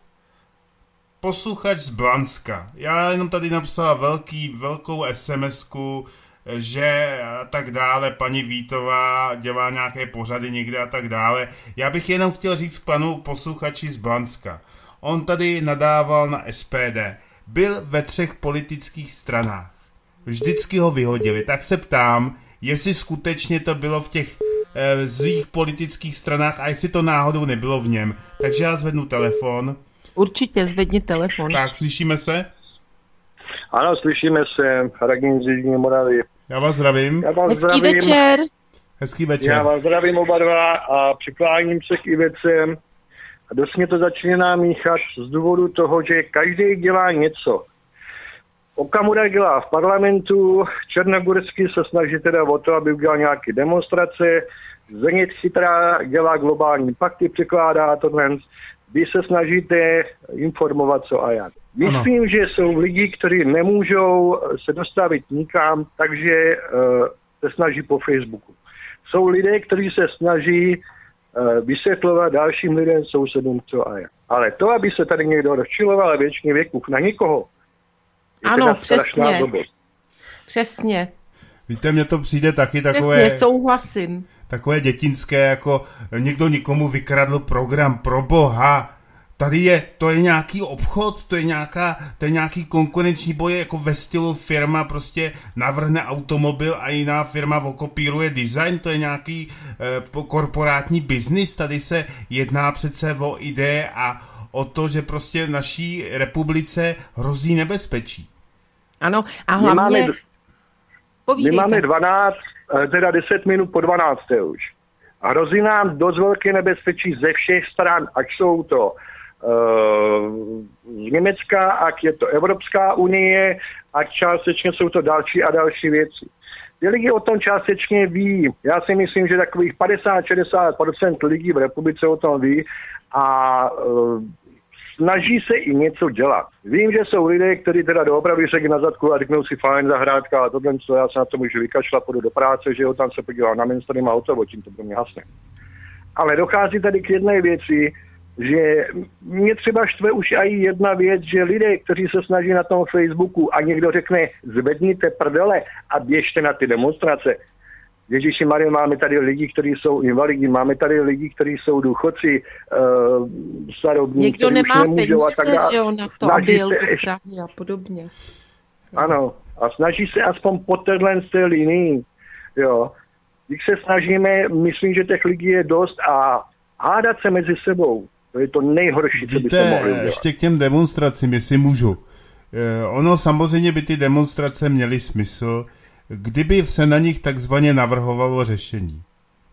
posluchač z Blanska. Já jenom tady napsal velký, velkou SMSku, že a tak dále, paní Vítová dělá nějaké pořady někde a tak dále. Já bych jenom chtěl říct panu posluchači z Blanska. On tady nadával na SPD. Byl ve třech politických stranách. Vždycky ho vyhodili. Tak se ptám, jestli skutečně to bylo v těch e, zlých politických stranách a jestli to náhodou nebylo v něm. Takže já zvednu telefon. Určitě zvedni telefon. Tak, slyšíme se? Ano, slyšíme se. Radní z Moravy. Já vás zdravím. Já vás Hezký zdravím. večer. Hezký večer. Já vás zdravím oba dva a přikláním se k Ivece. A dost mě to začíná míchat z důvodu toho, že každý dělá něco. Okamura dělá v parlamentu, Černogorský se snaží teda o to, aby udělal nějaké demonstrace, Zenit Chytrá dělá globální pakty, překládá to dnes. Vy se snažíte informovat co a jak. Myslím, ano. že jsou lidi, kteří nemůžou se dostavit nikam, takže uh, se snaží po Facebooku. Jsou lidé, kteří se snaží uh, vysvětlovat dalším lidem, sousedům, co a jak. Ale to, aby se tady někdo rozčiloval většině věku na někoho, je ano, přesně. Přesně. Víte, mně to přijde taky takové... Přesně, souhlasím. Takové dětinské, jako někdo nikomu vykradl program, pro boha, Tady je, to je nějaký obchod, to je, nějaká, to je nějaký konkurenční boj, jako ve stylu firma prostě navrhne automobil a jiná firma okopíruje design, to je nějaký eh, korporátní biznis, tady se jedná přece o ideje a o to, že prostě naší republice hrozí nebezpečí. Ano, a hlavně... My máme, my máme 12, eh, teda 10 minut po 12. už. Hrozí nám dost velké nebezpečí ze všech stran, ať jsou to z Německa, ať je to Evropská unie, ať částečně jsou to další a další věci. Ty lidi o tom částečně ví. Já si myslím, že takových 50-60% lidí v republice o tom ví a uh, snaží se i něco dělat. Vím, že jsou lidé, kteří teda doopravdy řekli na zadku a řeknou si fajn zahrádka a tohle, co já se na to můžu vykašlat, půjdu do práce, že jo, tam se podívám na mainstream a hotovo, tím to pro mě hasne. Ale dochází tady k jedné věci, že mě třeba štve už i jedna věc, že lidé, kteří se snaží na tom Facebooku a někdo řekne zvedněte prdele a běžte na ty demonstrace, Ježíši Maria, máme tady lidi, kteří jsou invalidi, máme tady lidi, kteří jsou důchodci, uh, starobní, Někdo nemá peníze, a tak dále. že jo, na to, aby jel do Prahy a podobně. Ano, a snaží se aspoň po téhle z té linii, jo. Když se snažíme, myslím, že těch lidí je dost a hádat se mezi sebou, to je to nejhorší, Víte, co by se mohli udělat. ještě k těm demonstracím, jestli můžu. Eh, ono samozřejmě by ty demonstrace měly smysl, kdyby se na nich takzvaně navrhovalo řešení.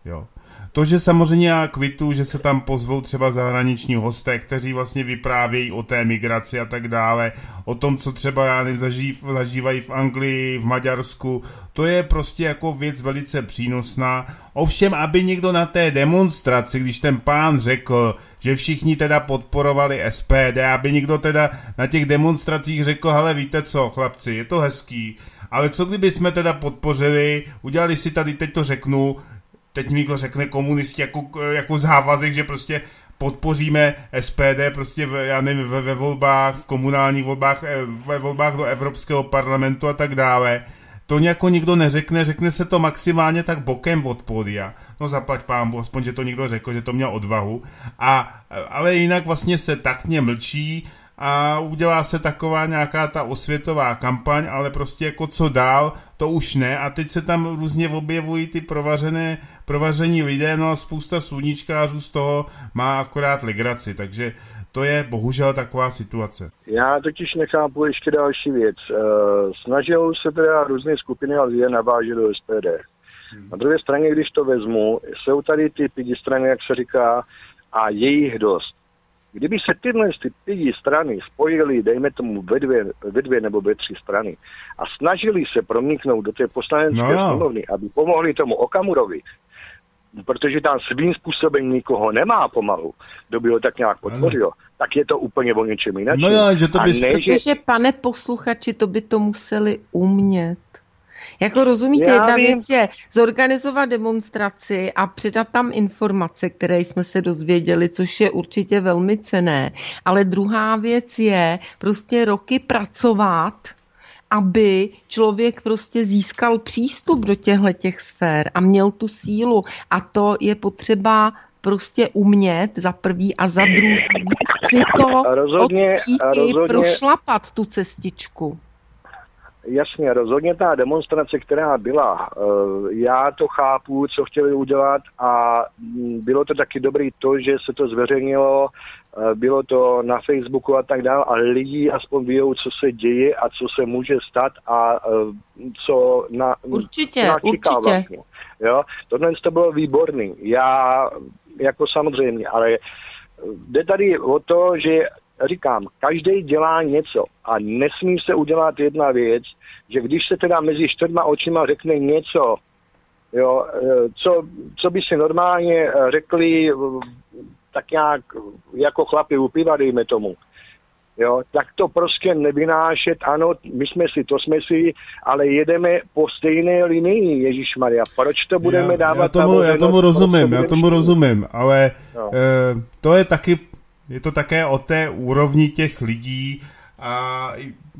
Jo. To, že samozřejmě já kvitu, že se tam pozvou třeba zahraniční hosté, kteří vlastně vyprávějí o té migraci a tak dále, o tom, co třeba já nevím, zažív, zažívají v Anglii, v Maďarsku, to je prostě jako věc velice přínosná. Ovšem, aby někdo na té demonstraci, když ten pán řekl, že všichni teda podporovali SPD, aby někdo teda na těch demonstracích řekl, hele víte co, chlapci, je to hezký, ale co kdyby jsme teda podpořili, udělali si tady, teď to řeknu, teď mi to řekne komunisti jako, jako závazek, že prostě podpoříme SPD prostě v, já nevím, ve, ve volbách, v komunálních volbách, eh, ve volbách do Evropského parlamentu a tak dále. To jako nikdo neřekne, řekne se to maximálně tak bokem od podia. No zaplať pán, aspoň, že to někdo řekl, že to měl odvahu. A, ale jinak vlastně se taktně mlčí, a udělá se taková nějaká ta osvětová kampaň, ale prostě jako co dál, to už ne a teď se tam různě objevují ty provařené, provaření lidé, no a spousta sluníčkářů z toho má akorát legraci, takže to je bohužel taková situace. Já totiž nechápu ještě další věc. Eh, snažil se teda různé skupiny Azie navážet do SPD. Hmm. Na druhé straně, když to vezmu, jsou tady ty pidi strany, jak se říká, a je jich dost. Kdyby se tyhle ty pěti strany spojily, dejme tomu ve dvě, ve dvě nebo ve tři strany a snažili se proniknout do té poslanecké no, sněmovny, aby pomohli tomu Okamurovi, protože tam svým způsobem nikoho nemá pomalu, kdo by ho tak nějak podpořil, no. tak je to úplně o něčem jiném. No jo, že to by... Ne, protože, že... pane posluchači, to by to museli umět. Jako rozumíte, Já jedna vím. věc je zorganizovat demonstraci a předat tam informace, které jsme se dozvěděli, což je určitě velmi cené. Ale druhá věc je prostě roky pracovat aby člověk prostě získal přístup do těchto těch sfér a měl tu sílu. A to je potřeba prostě umět za prvý a za druhý si to rozhodně, rozhodně, prošlapat tu cestičku. Jasně, rozhodně ta demonstrace, která byla, eh, já to chápu, co chtěli udělat a mm, bylo to taky dobrý to, že se to zveřejnilo, eh, bylo to na Facebooku a tak dále a lidi aspoň ví, co se děje a co se může stát a eh, co na, určitě, co určitě. vlastně. Jo? Tohle to bylo výborný. Já jako samozřejmě, ale jde tady o to, že říkám, každý dělá něco a nesmí se udělat jedna věc, že když se teda mezi čtyřma očima řekne něco, jo, e, co, co by si normálně řekli e, tak nějak jako chlapi u piva, dejme tomu, jo, tak to prostě nevynášet, ano, my jsme si, to jsme si, ale jedeme po stejné linii, Ježíš Maria. Proč to budeme já, dávat? Já tomu, já tomu rozumím, já tomu rozumím, ale no. e, to je taky je to také o té úrovni těch lidí a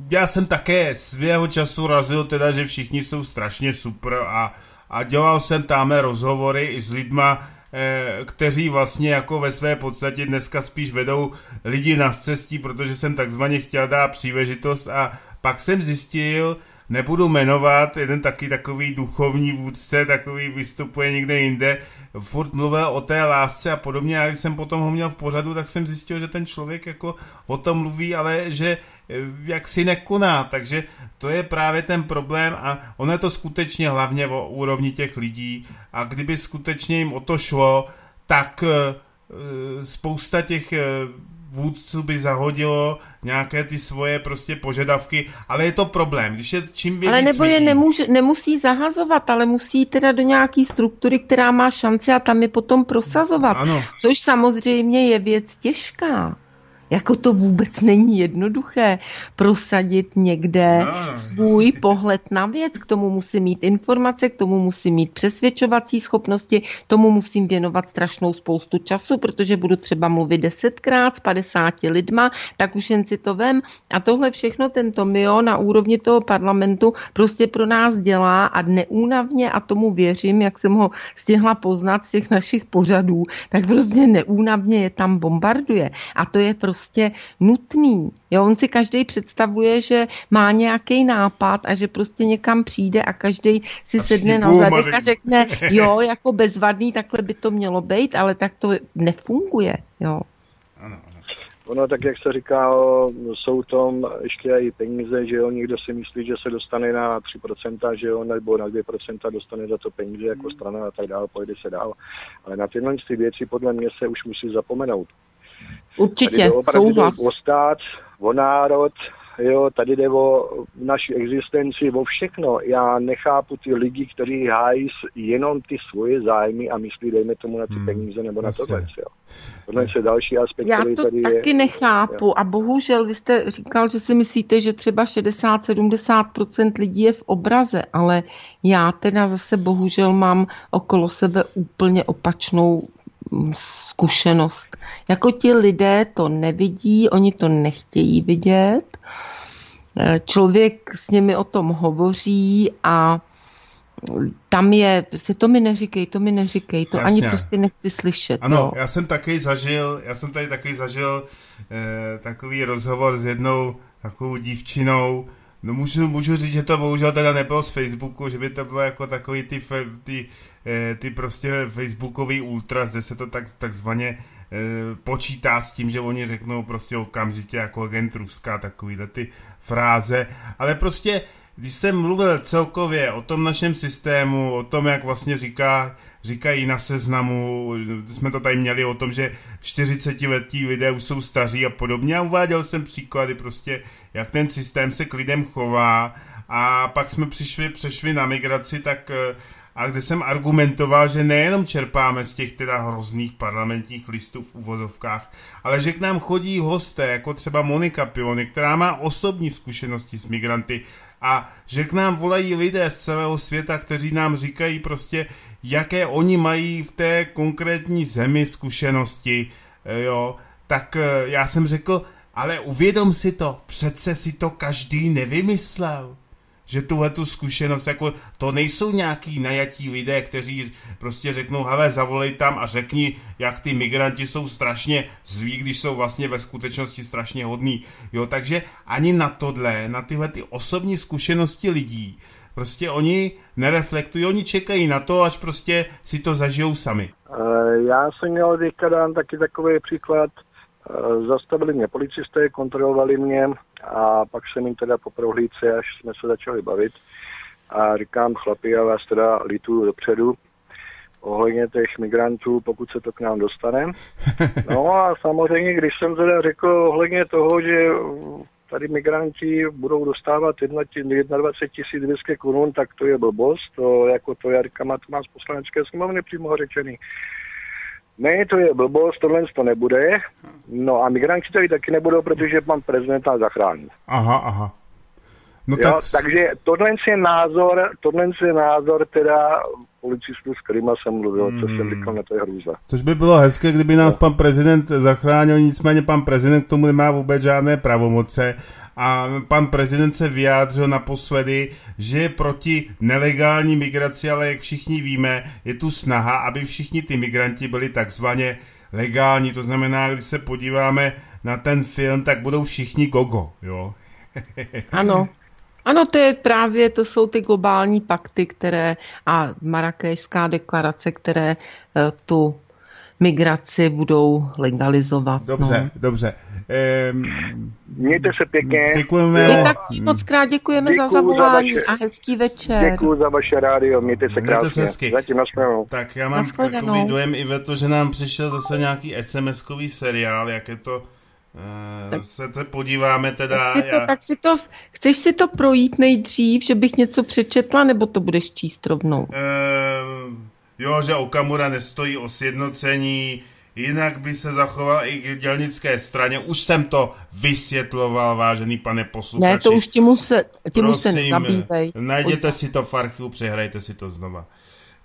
já jsem také svého času razil teda, že všichni jsou strašně super a, a dělal jsem tam rozhovory i s lidma, eh, kteří vlastně jako ve své podstatě dneska spíš vedou lidi na cestí, protože jsem takzvaně chtěl dát příležitost a pak jsem zjistil, nebudu jmenovat, jeden taky takový duchovní vůdce, takový vystupuje někde jinde, furt mluvil o té lásce a podobně. A když jsem potom ho měl v pořadu, tak jsem zjistil, že ten člověk jako o tom mluví, ale že eh, jak si nekoná, takže to je právě ten problém a ono je to skutečně hlavně o úrovni těch lidí. A kdyby skutečně jim o to šlo, tak eh, spousta těch eh, vůdců by zahodilo nějaké ty svoje prostě požadavky, ale je to problém, když je čím Ale nebo je nemůž, nemusí zahazovat, ale musí teda do nějaký struktury, která má šanci a tam je potom prosazovat, ano. což samozřejmě je věc těžká. Jako to vůbec není jednoduché prosadit někde no, no. svůj pohled na věc. K tomu musím mít informace, k tomu musím mít přesvědčovací schopnosti, tomu musím věnovat strašnou spoustu času, protože budu třeba mluvit desetkrát s 50 lidma, tak už jen si to vem. A tohle všechno tento Mio na úrovni toho parlamentu prostě pro nás dělá a neúnavně, a tomu věřím, jak jsem ho stihla poznat z těch našich pořadů, tak prostě neúnavně je tam bombarduje. A to je prostě nutný. Jo, on si každý představuje, že má nějaký nápad a že prostě někam přijde a každý si a sedne na zadek a řekne, jo, jako bezvadný, takhle by to mělo být, ale tak to nefunguje. Jo. Ano, Ono, tak jak se říká, jsou tom ještě i peníze, že jo, někdo si myslí, že se dostane na 3%, že jo, nebo na 2% dostane za to peníze jako strana a tak dále, pojede se dál. Ale na tyhle ty věci podle mě se už musí zapomenout. Určitě, souhlas. O stát, o národ, jo, tady jde o naši existenci, o všechno. Já nechápu ty lidi, kteří hájí jenom ty svoje zájmy a myslí, dejme tomu na ty hmm, peníze nebo na tohle. Jo. Tohle je další aspekt, Já to tady taky je. nechápu jo. a bohužel vy jste říkal, že si myslíte, že třeba 60-70% lidí je v obraze, ale já teda zase bohužel mám okolo sebe úplně opačnou zkušenost. Jako ti lidé to nevidí, oni to nechtějí vidět. Eh, člověk s nimi o tom hovoří a tam je, se to mi neříkej, to mi neříkej, to Jasně. ani prostě nechci slyšet. Ano, jo. já jsem taky zažil, já jsem tady taky zažil eh, takový rozhovor s jednou takovou dívčinou, No můžu, můžu říct, že to bohužel teda nebylo z Facebooku, že by to bylo jako takový ty, ty, eh, ty prostě facebookový ultras, kde se to tak, takzvaně eh, počítá s tím, že oni řeknou prostě okamžitě jako agent Ruska, takovýhle ty fráze, ale prostě když jsem mluvil celkově o tom našem systému, o tom, jak vlastně říká, říkají na seznamu, jsme to tady měli o tom, že 40 letí lidé už jsou staří a podobně. A uváděl jsem příklady prostě, jak ten systém se k lidem chová. A pak jsme přišli, přešli na migraci, tak eh, a kde jsem argumentoval, že nejenom čerpáme z těch teda hrozných parlamentních listů v uvozovkách, ale že k nám chodí hosté, jako třeba Monika Pilony, která má osobní zkušenosti s migranty. A že k nám volají lidé z celého světa, kteří nám říkají prostě, jaké oni mají v té konkrétní zemi zkušenosti, eh, jo, tak eh, já jsem řekl, ale uvědom si to, přece si to každý nevymyslel že tuhle tu zkušenost, jako to nejsou nějaký najatí lidé, kteří prostě řeknou, hele, zavolej tam a řekni, jak ty migranti jsou strašně zlí, když jsou vlastně ve skutečnosti strašně hodní. Jo, takže ani na tohle, na tyhle ty osobní zkušenosti lidí, prostě oni nereflektují, oni čekají na to, až prostě si to zažijou sami. Eh, já jsem měl teďka dám taky takový příklad, eh, zastavili mě policisté, kontrolovali mě, a pak jsem jim teda po prohlídce, až jsme se začali bavit a říkám, chlapi, já vás teda lituju dopředu, ohledně těch migrantů, pokud se to k nám dostane. No a samozřejmě, když jsem teda řekl ohledně toho, že tady migranti budou dostávat 21 200 korun, tak to je blbost, to jako to Jarka Matma z poslanecké sněmovny přímo řečený. Ne, to je blbost, tohle to nebude. No a migranti tady taky nebudou, protože pan prezident nás zachrání. Aha, aha. No jo, tak... Takže tohle je názor, tohle je názor teda policistů, s kterýma jsem mluvil, hmm. co jsem hmm. říkal, na to je hrůza. Což by bylo hezké, kdyby nás no. pan prezident zachránil, nicméně pan prezident k tomu nemá vůbec žádné pravomoce a pan prezident se vyjádřil naposledy, že je proti nelegální migraci, ale jak všichni víme, je tu snaha, aby všichni ty migranti byli takzvaně legální, to znamená, když se podíváme na ten film, tak budou všichni gogo, jo? ano, ano, to je právě, to jsou ty globální pakty, které a Marrakešská deklarace, které eh, tu migraci budou legalizovat. Dobře, no. dobře. Ehm, Mějte se pěkně. Děkujeme. My tak moc krát děkujeme Děkuju za zavolání za vaše, a hezký večer. Děkuji za vaše rádio, mějte se krásně. Mějte se hezky. Zatím Tak já mám takový dojem i ve to, že nám přišel zase nějaký SMS-kový seriál, jak je to tak, se to podíváme teda. Tak, to, já... tak si to, chceš si to projít nejdřív, že bych něco přečetla, nebo to budeš číst rovnou? Uh, jo, že Okamura nestojí o sjednocení, jinak by se zachoval i k dělnické straně. Už jsem to vysvětloval, vážený pane posluchači. Ne, to už tím se, tím se nezabývej. Najděte si to v archivu, přehrajte si to znova.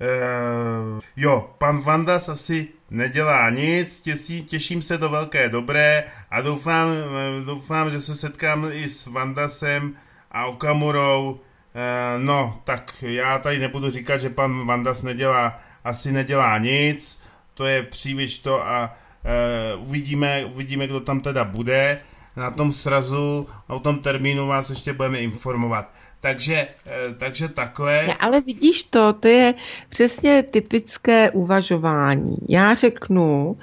Uh, jo, pan Vandas asi nedělá nic, těsí, těším se do velké dobré a doufám, eh, doufám, že se setkám i s Vandasem a Okamurou. Uh, no, tak já tady nebudu říkat, že pan Vandas nedělá, asi nedělá nic, to je příliš to a uh, uvidíme, uvidíme, kdo tam teda bude na tom srazu, o tom termínu vás ještě budeme informovat. Takže, eh, takže takové. Ne, ale vidíš to, to je přesně typické uvažování. Já řeknu,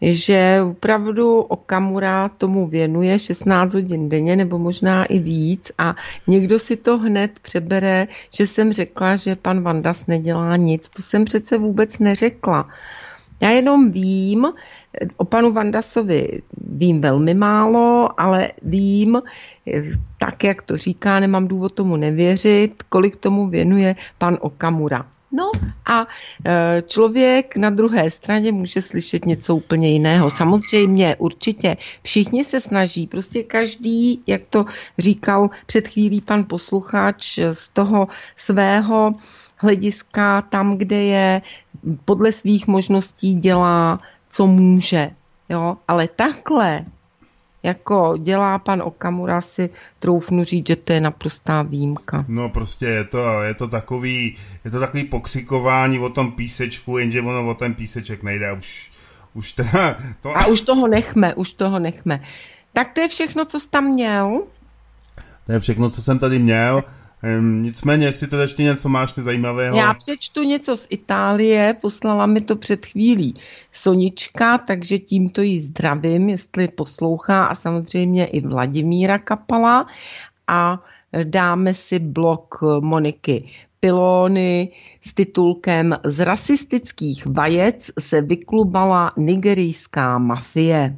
že opravdu Okamura tomu věnuje 16 hodin denně nebo možná i víc a někdo si to hned přebere, že jsem řekla, že pan Vandas nedělá nic. To jsem přece vůbec neřekla. Já jenom vím, o panu Vandasovi vím velmi málo, ale vím, tak jak to říká, nemám důvod tomu nevěřit, kolik tomu věnuje pan Okamura. No a e, člověk na druhé straně může slyšet něco úplně jiného. Samozřejmě, určitě, všichni se snaží, prostě každý, jak to říkal před chvílí pan posluchač, z toho svého hlediska, tam, kde je, podle svých možností dělá, co může. Jo? Ale takhle jako dělá pan Okamura, si troufnu říct, že to je naprostá výjimka. No prostě je to, je to takový, je to takový pokřikování o tom písečku, jenže ono o ten píseček nejde už, už teda, to... A už toho nechme, už toho nechme. Tak to je všechno, co jsi tam měl. To je všechno, co jsem tady měl. Um, nicméně, jestli to ještě něco máš zajímavého. Já přečtu něco z Itálie, poslala mi to před chvílí Sonička, takže tímto ji zdravím, jestli poslouchá a samozřejmě i Vladimíra Kapala a dáme si blok Moniky Pilony s titulkem Z rasistických vajec se vyklubala nigerijská mafie.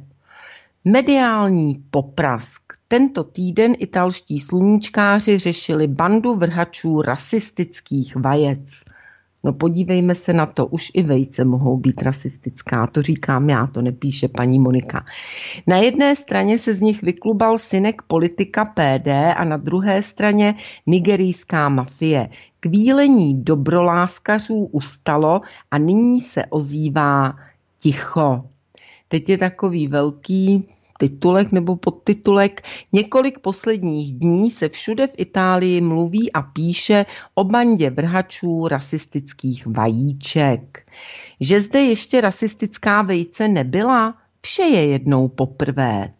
Mediální poprask. Tento týden italští sluníčkáři řešili bandu vrhačů rasistických vajec. No podívejme se na to, už i vejce mohou být rasistická, to říkám já, to nepíše paní Monika. Na jedné straně se z nich vyklubal synek politika PD a na druhé straně nigerijská mafie. Kvílení dobroláskařů ustalo a nyní se ozývá ticho. Teď je takový velký titulek nebo podtitulek. Několik posledních dní se všude v Itálii mluví a píše o bandě vrhačů rasistických vajíček. Že zde ještě rasistická vejce nebyla, vše je jednou poprvé.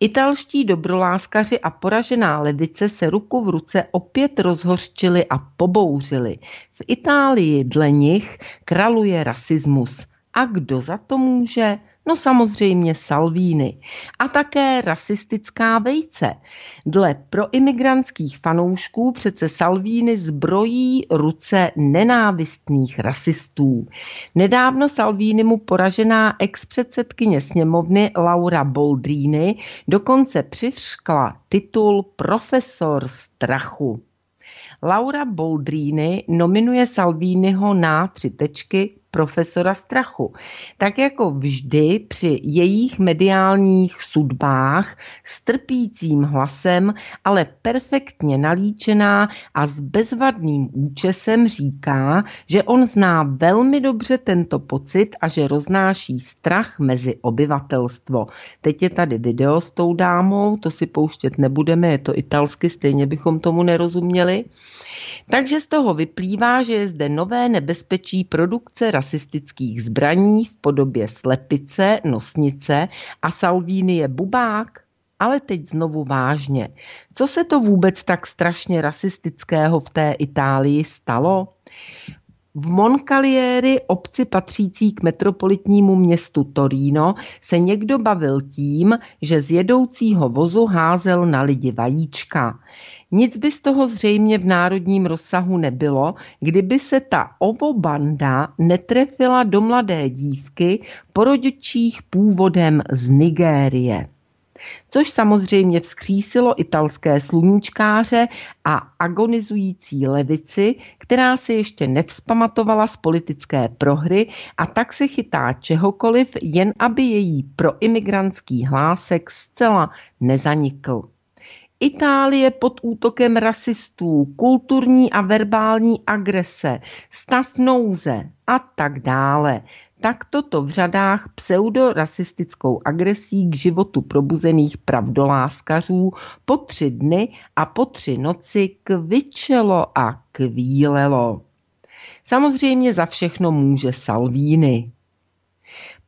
Italští dobroláskaři a poražená levice se ruku v ruce opět rozhořčili a pobouřili. V Itálii dle nich kraluje rasismus. A kdo za to může? No samozřejmě Salvíny a také rasistická vejce. Dle proimigrantských fanoušků přece Salvíny zbrojí ruce nenávistných rasistů. Nedávno Salvíny mu poražená ex-předsedkyně sněmovny Laura Boldrini dokonce přiškla titul profesor strachu. Laura Boldrini nominuje Salviniho na tři tečky profesora strachu. Tak jako vždy při jejich mediálních sudbách s trpícím hlasem, ale perfektně nalíčená a s bezvadným účesem říká, že on zná velmi dobře tento pocit a že roznáší strach mezi obyvatelstvo. Teď je tady video s tou dámou, to si pouštět nebudeme, je to italsky, stejně bychom tomu nerozuměli. Takže z toho vyplývá, že je zde nové nebezpečí produkce rasistických zbraní v podobě slepice, nosnice a Salvini je bubák. Ale teď znovu vážně. Co se to vůbec tak strašně rasistického v té Itálii stalo? V Moncalieri, obci patřící k metropolitnímu městu Torino, se někdo bavil tím, že z jedoucího vozu házel na lidi vajíčka. Nic by z toho zřejmě v národním rozsahu nebylo, kdyby se ta ovobanda netrefila do mladé dívky po rodičích původem z Nigérie. což samozřejmě vzkřísilo italské sluníčkáře a agonizující levici, která se ještě nevzpamatovala z politické prohry a tak se chytá čehokoliv, jen aby její proimigrantský hlásek zcela nezanikl. Itálie pod útokem rasistů, kulturní a verbální agrese, stav nouze a tak dále. Tak toto v řadách pseudorasistickou agresí k životu probuzených pravdoláskařů po tři dny a po tři noci kvičelo a kvílelo. Samozřejmě za všechno může Salvini.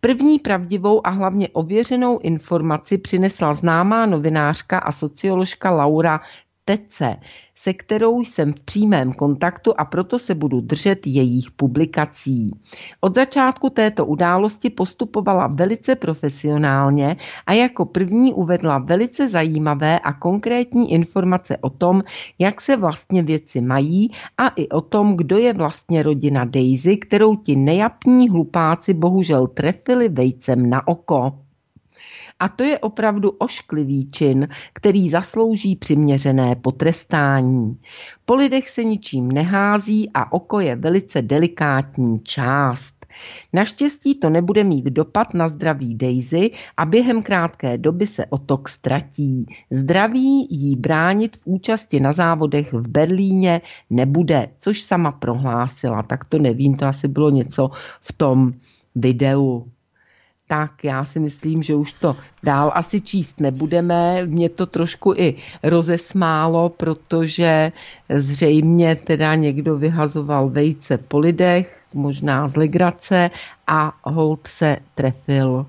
První pravdivou a hlavně ověřenou informaci přinesla známá novinářka a socioložka Laura Tece, se kterou jsem v přímém kontaktu a proto se budu držet jejich publikací. Od začátku této události postupovala velice profesionálně a jako první uvedla velice zajímavé a konkrétní informace o tom, jak se vlastně věci mají a i o tom, kdo je vlastně rodina Daisy, kterou ti nejapní hlupáci bohužel trefili vejcem na oko. A to je opravdu ošklivý čin, který zaslouží přiměřené potrestání. Po lidech se ničím nehází a oko je velice delikátní část. Naštěstí to nebude mít dopad na zdraví Daisy a během krátké doby se otok ztratí. Zdraví jí bránit v účasti na závodech v Berlíně nebude, což sama prohlásila. Tak to nevím, to asi bylo něco v tom videu tak já si myslím, že už to dál asi číst nebudeme. Mě to trošku i rozesmálo, protože zřejmě teda někdo vyhazoval vejce po lidech, možná z legrace a hold se trefil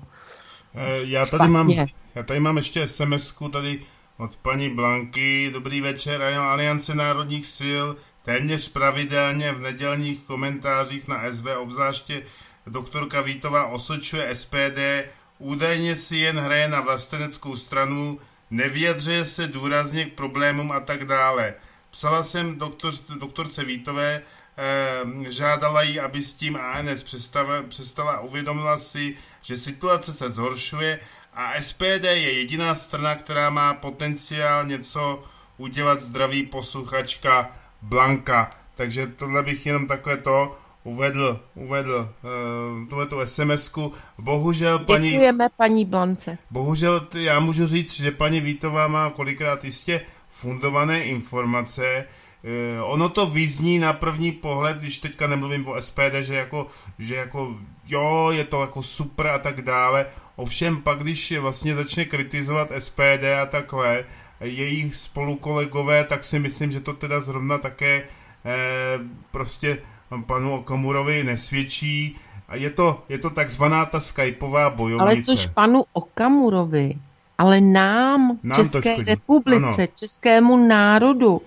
eh, já tady, mám, já tady mám ještě sms tady od paní Blanky. Dobrý večer, Aliance národních sil téměř pravidelně v nedělních komentářích na SV, obzvláště doktorka Vítová osočuje SPD, údajně si jen hraje na vlasteneckou stranu, nevyjadřuje se důrazně k problémům a tak dále. Psala jsem doktor, doktorce Vítové, eh, žádala jí, aby s tím ANS přestala, přestala uvědomila si, že situace se zhoršuje a SPD je jediná strana, která má potenciál něco udělat zdraví posluchačka Blanka. Takže tohle bych jenom takové to uvedl, uvedl uh, tuhletu SMS-ku. Bohužel paní... Děkujeme paní Blance. Bohužel já můžu říct, že paní Vítová má kolikrát jistě fundované informace. Uh, ono to vyzní na první pohled, když teďka nemluvím o SPD, že jako, že jako jo, je to jako super a tak dále. Ovšem pak, když vlastně začne kritizovat SPD a takhle, jejich spolukolegové, tak si myslím, že to teda zrovna také eh, prostě panu Okamurovi nesvědčí. A je to, je to takzvaná ta skypová bojovnice. Ale což panu Okamurovi, ale nám, nám České republice, ano. českému národu,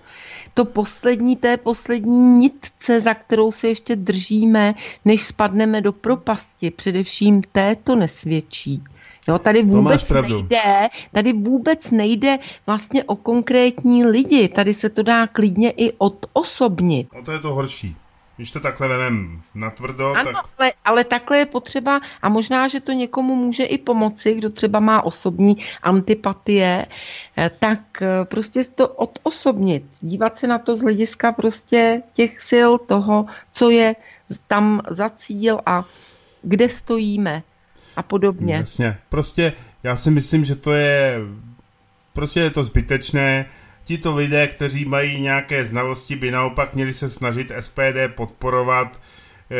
to poslední té poslední nitce, za kterou se ještě držíme, než spadneme do propasti, především této nesvědčí. Jo, tady vůbec nejde, tady vůbec nejde vlastně o konkrétní lidi, tady se to dá klidně i odosobnit. O to je to horší. Když to takhle vemem natvrdo, ano, tak... Ale, ale takhle je potřeba, a možná, že to někomu může i pomoci, kdo třeba má osobní antipatie, eh, tak eh, prostě to odosobnit, dívat se na to z hlediska prostě těch sil toho, co je tam za cíl a kde stojíme a podobně. Jasně, prostě já si myslím, že to je prostě je to zbytečné, tito lidé, kteří mají nějaké znalosti, by naopak měli se snažit SPD podporovat, eh,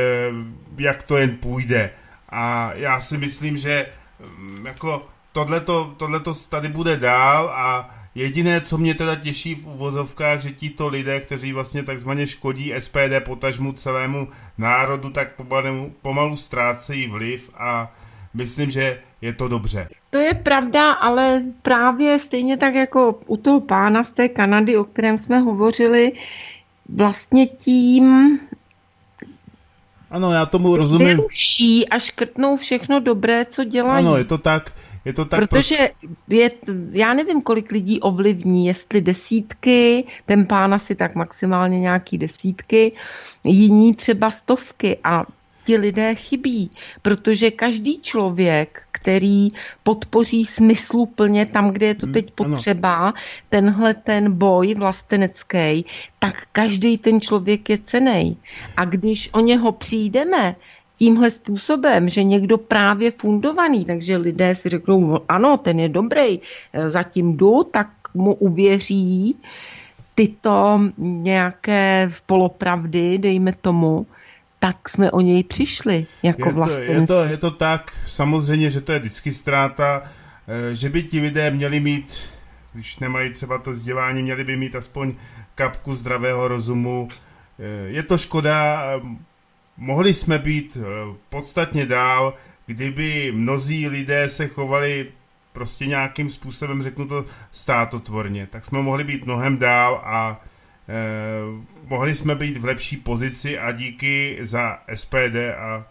jak to jen půjde. A já si myslím, že mm, jako tohleto, tohleto tady bude dál a jediné, co mě teda těší v uvozovkách, že tito lidé, kteří vlastně takzvaně škodí SPD potažmu celému národu, tak pomalu, pomalu ztrácejí vliv a myslím, že je to dobře. To je pravda, ale právě stejně tak jako u toho pána z té Kanady, o kterém jsme hovořili, vlastně tím ano, já tomu rozumím. Vyruší a škrtnou všechno dobré, co dělají. Ano, je to tak. Je to tak Protože prostě... je, já nevím, kolik lidí ovlivní, jestli desítky, ten pán asi tak maximálně nějaký desítky, jiní třeba stovky a ti lidé chybí, protože každý člověk, který podpoří smysluplně tam, kde je to hmm, teď potřeba, tenhle ten boj vlastenecký, tak každý ten člověk je cený. A když o něho přijdeme, tímhle způsobem, že někdo právě fundovaný, takže lidé si řeknou, no ano, ten je dobrý, zatím jdu, tak mu uvěří tyto nějaké polopravdy, dejme tomu, tak jsme o něj přišli jako je to, je, to, je to tak, samozřejmě, že to je vždycky ztráta, eh, že by ti lidé měli mít, když nemají třeba to vzdělání, měli by mít aspoň kapku zdravého rozumu. Eh, je to škoda, eh, mohli jsme být podstatně dál, kdyby mnozí lidé se chovali prostě nějakým způsobem, řeknu to státotvorně, tak jsme mohli být mnohem dál a eh, mohli jsme být v lepší pozici a díky za SPD a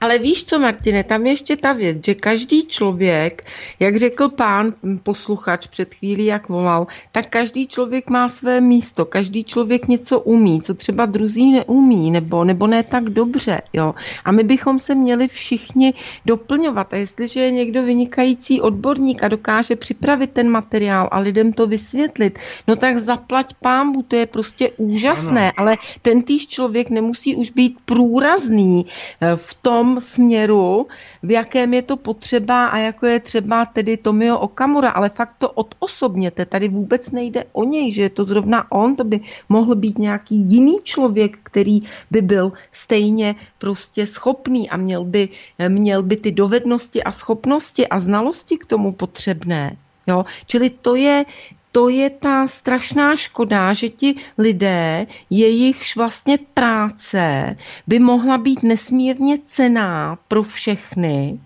ale víš co, Martine, tam ještě ta věc, že každý člověk, jak řekl pán posluchač před chvílí, jak volal, tak každý člověk má své místo, každý člověk něco umí, co třeba druzí neumí, nebo, nebo ne tak dobře. Jo? A my bychom se měli všichni doplňovat. A jestliže je někdo vynikající odborník a dokáže připravit ten materiál a lidem to vysvětlit, no tak zaplať pámbu, to je prostě úžasné, ano. ale ten týž člověk nemusí už být průrazný eh, v tom směru, v jakém je to potřeba a jako je třeba tedy Tomio Okamura, ale fakt to odosobněte, tady vůbec nejde o něj, že je to zrovna on, to by mohl být nějaký jiný člověk, který by byl stejně prostě schopný a měl by, měl by ty dovednosti a schopnosti a znalosti k tomu potřebné. Jo? Čili to je to je ta strašná škoda, že ti lidé, jejichž vlastně práce by mohla být nesmírně cená pro všechny,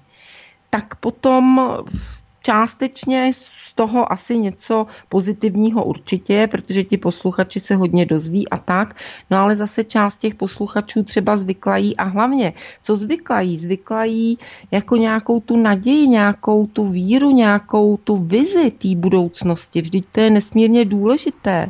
tak potom částečně z toho asi něco pozitivního určitě, protože ti posluchači se hodně dozví a tak, no ale zase část těch posluchačů třeba zvyklají a hlavně, co zvyklají? Zvyklají jako nějakou tu naději, nějakou tu víru, nějakou tu vizi té budoucnosti. Vždyť to je nesmírně důležité.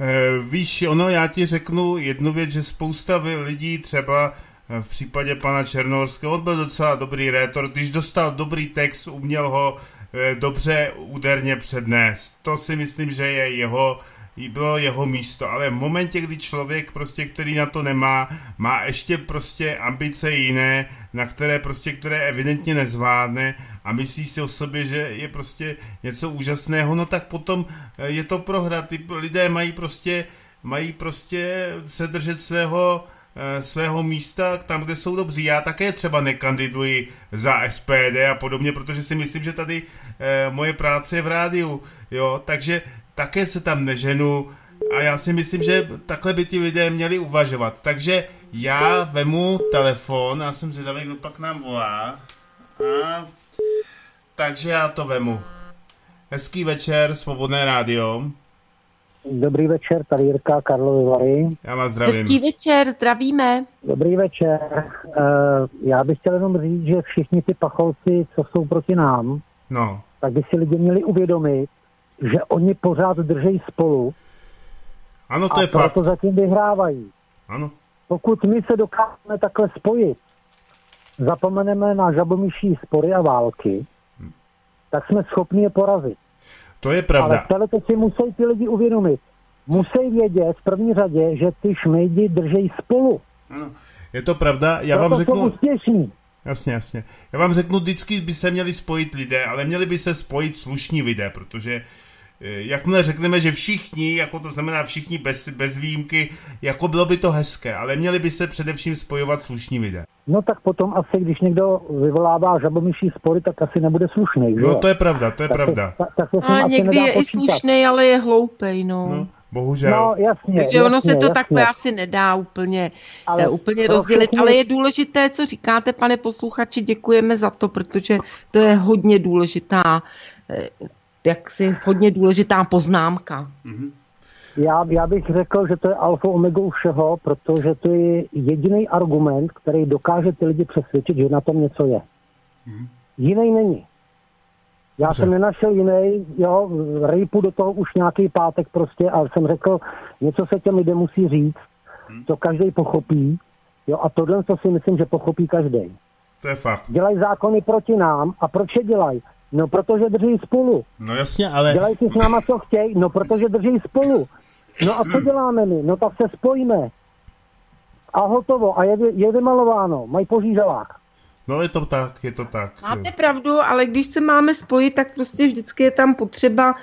E, víš, ono, já ti řeknu jednu věc, že spousta lidí třeba eh, v případě pana Černorského, on byl docela dobrý rétor, když dostal dobrý text, uměl ho Eh, dobře úderně přednést. To si myslím, že je jeho bylo jeho místo, ale v momentě, kdy člověk prostě, který na to nemá, má ještě prostě ambice jiné, na které prostě, které evidentně nezvládne a myslí si o sobě, že je prostě něco úžasného, no tak potom eh, je to prohra. Ty lidé mají prostě, mají prostě se držet svého Eh, svého místa tam, kde jsou dobří. Já také třeba nekandiduji za SPD a podobně, protože si myslím, že tady eh, moje práce je v rádiu, jo, takže také se tam neženu a já si myslím, že takhle by ti lidé měli uvažovat. Takže já vemu telefon, já jsem zvědavý, kdo pak nám volá. A, takže já to vemu. Hezký večer, Svobodné rádio. Dobrý večer, tady Jirka Karlovy Vary. Já vás zdravím. Hezký večer, zdravíme. Dobrý večer. Uh, já bych chtěl jenom říct, že všichni ty pacholci, co jsou proti nám, no. tak by si lidi měli uvědomit, že oni pořád držejí spolu. Ano, to je a proto fakt. zatím vyhrávají. Ano. Pokud my se dokážeme takhle spojit, zapomeneme na žabomyší spory a války, hmm. tak jsme schopni je porazit. To je pravda. Ale to si musí ty lidi uvědomit. Musí vědět v první řadě, že ty šmejdi drží spolu. Ano, je to pravda. Já Proto vám řeknu... Jsou úspěšní. Jasně, jasně. Já vám řeknu, vždycky by se měli spojit lidé, ale měli by se spojit slušní lidé, protože jakmile řekneme, že všichni, jako to znamená všichni bez, bez výjimky, jako bylo by to hezké, ale měli by se především spojovat slušní lidé. No tak potom asi, když někdo vyvolává žabomyší spory, tak asi nebude slušný. No to je pravda, to je tak pravda. To, tak, tak to a někdy je počítat. i slušný, ale je hloupej, no. no. Bohužel. No, jasně, Takže jasně, ono se to jasně. takhle asi nedá úplně, ale úplně rozdělit, všechny... ale je důležité, co říkáte, pane posluchači, děkujeme za to, protože to je hodně důležitá, eh, jaksi hodně důležitá poznámka. Mm-hmm. Já, já bych řekl, že to je alfa omega všeho, protože to je jediný argument, který dokáže ty lidi přesvědčit, že na tom něco je. Hmm. Jiný není. Já Dobře. jsem nenašel jiný, jo, rejpu do toho už nějaký pátek prostě a jsem řekl, něco se těm lidem musí říct, hmm. to každý pochopí, Jo, a tohle to si myslím, že pochopí každý. To je fakt. Dělají zákony proti nám a proč je dělají? No protože drží spolu. No jasně, ale... Dělají si s náma, co chtějí, no protože drží spolu. No a co děláme my? No tak se spojíme. A hotovo. A je, je vymalováno. Mají po žíželách. No je to tak, je to tak. Máte pravdu, ale když se máme spojit, tak prostě vždycky je tam potřeba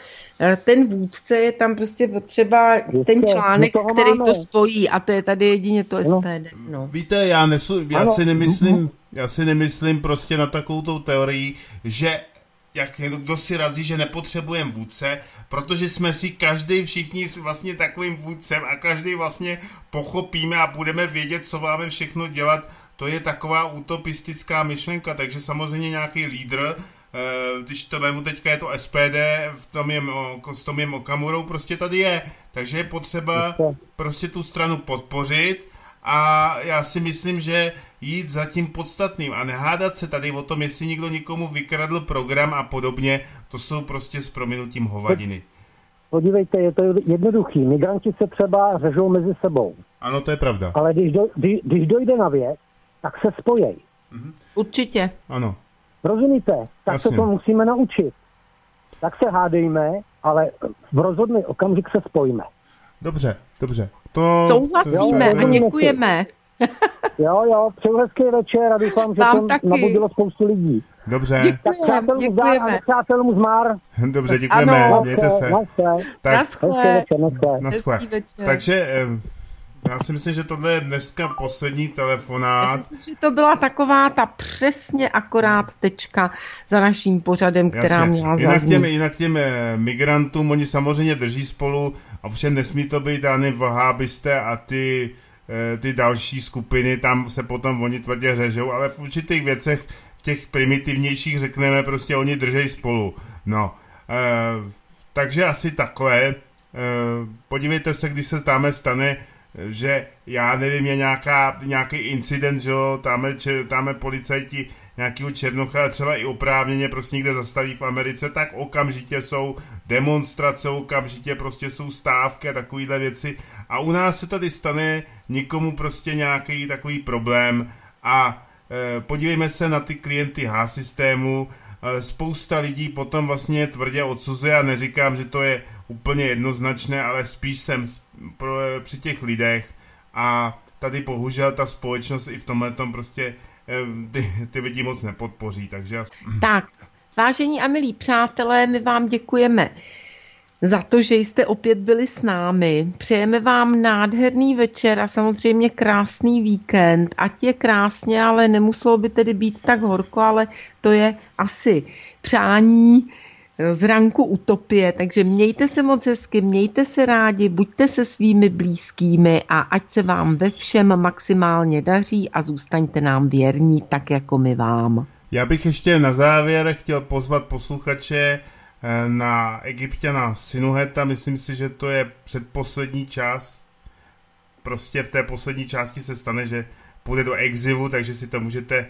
eh, ten vůdce, je tam prostě potřeba Jistě, ten článek, toho který máme. to spojí a to je tady jedině to No. SPD. No. Víte, já, nesu, já Ano. si nemyslím, já si nemyslím prostě na takovou teorii, že jak někdo kdo si razí, že nepotřebujeme vůdce, protože jsme si každý všichni vlastně takovým vůdcem a každý vlastně pochopíme a budeme vědět, co máme všechno dělat. To je taková utopistická myšlenka, takže samozřejmě nějaký lídr, eh, když to vemu teďka je to SPD, v tom je, s tom je Okamurou, prostě tady je. Takže je potřeba Jistě. prostě tu stranu podpořit a já si myslím, že jít za tím podstatným a nehádat se tady o tom, jestli někdo někomu vykradl program a podobně, to jsou prostě s prominutím hovadiny. Podívejte, je to jednoduchý. Migranti se třeba řežou mezi sebou. Ano, to je pravda. Ale když, do, když, když dojde na věc, tak se spojej. Určitě. Ano. Rozumíte? Tak Jasně. se to musíme naučit. Tak se hádejme, ale v rozhodný okamžik se spojíme. Dobře, dobře. To, Souhlasíme Jo, a děkujeme. Jo, jo, přeju hezký večer a doufám, že Vám to taky. nabudilo spoustu lidí. Dobře, Tak přátelům zdár a děkujeme. nepřátelům zmár. dobře, děkujeme, Ano. mějte se. Naschle. Tak, Naschle. naschle. naschle. Večer. Takže já si myslím, že tohle je dneska poslední Já telefonát. si myslím, že to byla taková ta přesně akorát tečka za naším pořadem, která Jasně. měla Jinak těm, jinak těm eh, migrantům, oni samozřejmě drží spolu, a ovšem nesmí to být dány vahábisté a ty, eh, ty další skupiny, tam se potom oni tvrdě řežou, ale v určitých věcech, v těch primitivnějších řekneme, prostě oni držej spolu. No, eh, takže asi takhle. Eh, podívejte se, když se tam stane, že já nevím, je nějaká, nějaký incident, že jo, tamhle, če, policajti nějakého černocha třeba i oprávněně prostě někde zastaví v Americe, tak okamžitě jsou demonstrace, okamžitě prostě jsou stávky a takovýhle věci. A u nás se tady stane nikomu prostě nějaký takový problém a e, podívejme se na ty klienty H-systému, e, spousta lidí potom vlastně tvrdě odsuzuje a neříkám, že to je úplně jednoznačné, ale spíš jsem pro, při těch lidech a tady bohužel ta společnost i v tomhle tom prostě eh, ty, ty lidi moc nepodpoří, takže já... Tak, vážení a milí přátelé, my vám děkujeme za to, že jste opět byli s námi. Přejeme vám nádherný večer a samozřejmě krásný víkend. Ať je krásně, ale nemuselo by tedy být tak horko, ale to je asi přání z ranku utopie, takže mějte se moc hezky, mějte se rádi, buďte se svými blízkými a ať se vám ve všem maximálně daří a zůstaňte nám věrní, tak jako my vám. Já bych ještě na závěr chtěl pozvat posluchače eh, na Egyptiana Sinuheta, myslím si, že to je předposlední čas. Prostě v té poslední části se stane, že půjde do exilu, takže si to můžete,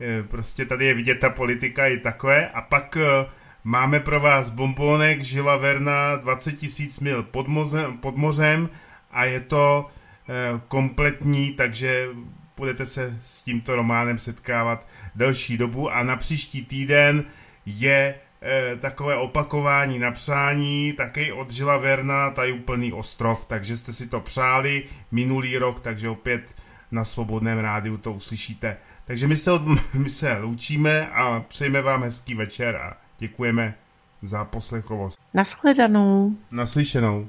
eh, prostě tady je vidět ta politika i takové. A pak eh, máme pro vás bombonek Žila Verna 20 tisíc mil pod, mořem, pod mořem a je to eh, kompletní, takže budete se s tímto románem setkávat delší dobu a na příští týden je e, takové opakování na přání, taky od Žila Verna, tajuplný ostrov, takže jste si to přáli minulý rok, takže opět na Svobodném rádiu to uslyšíte. Takže my se, od, my se loučíme a přejeme vám hezký večer a děkujeme za poslechovost. Naschledanou. Naslyšenou.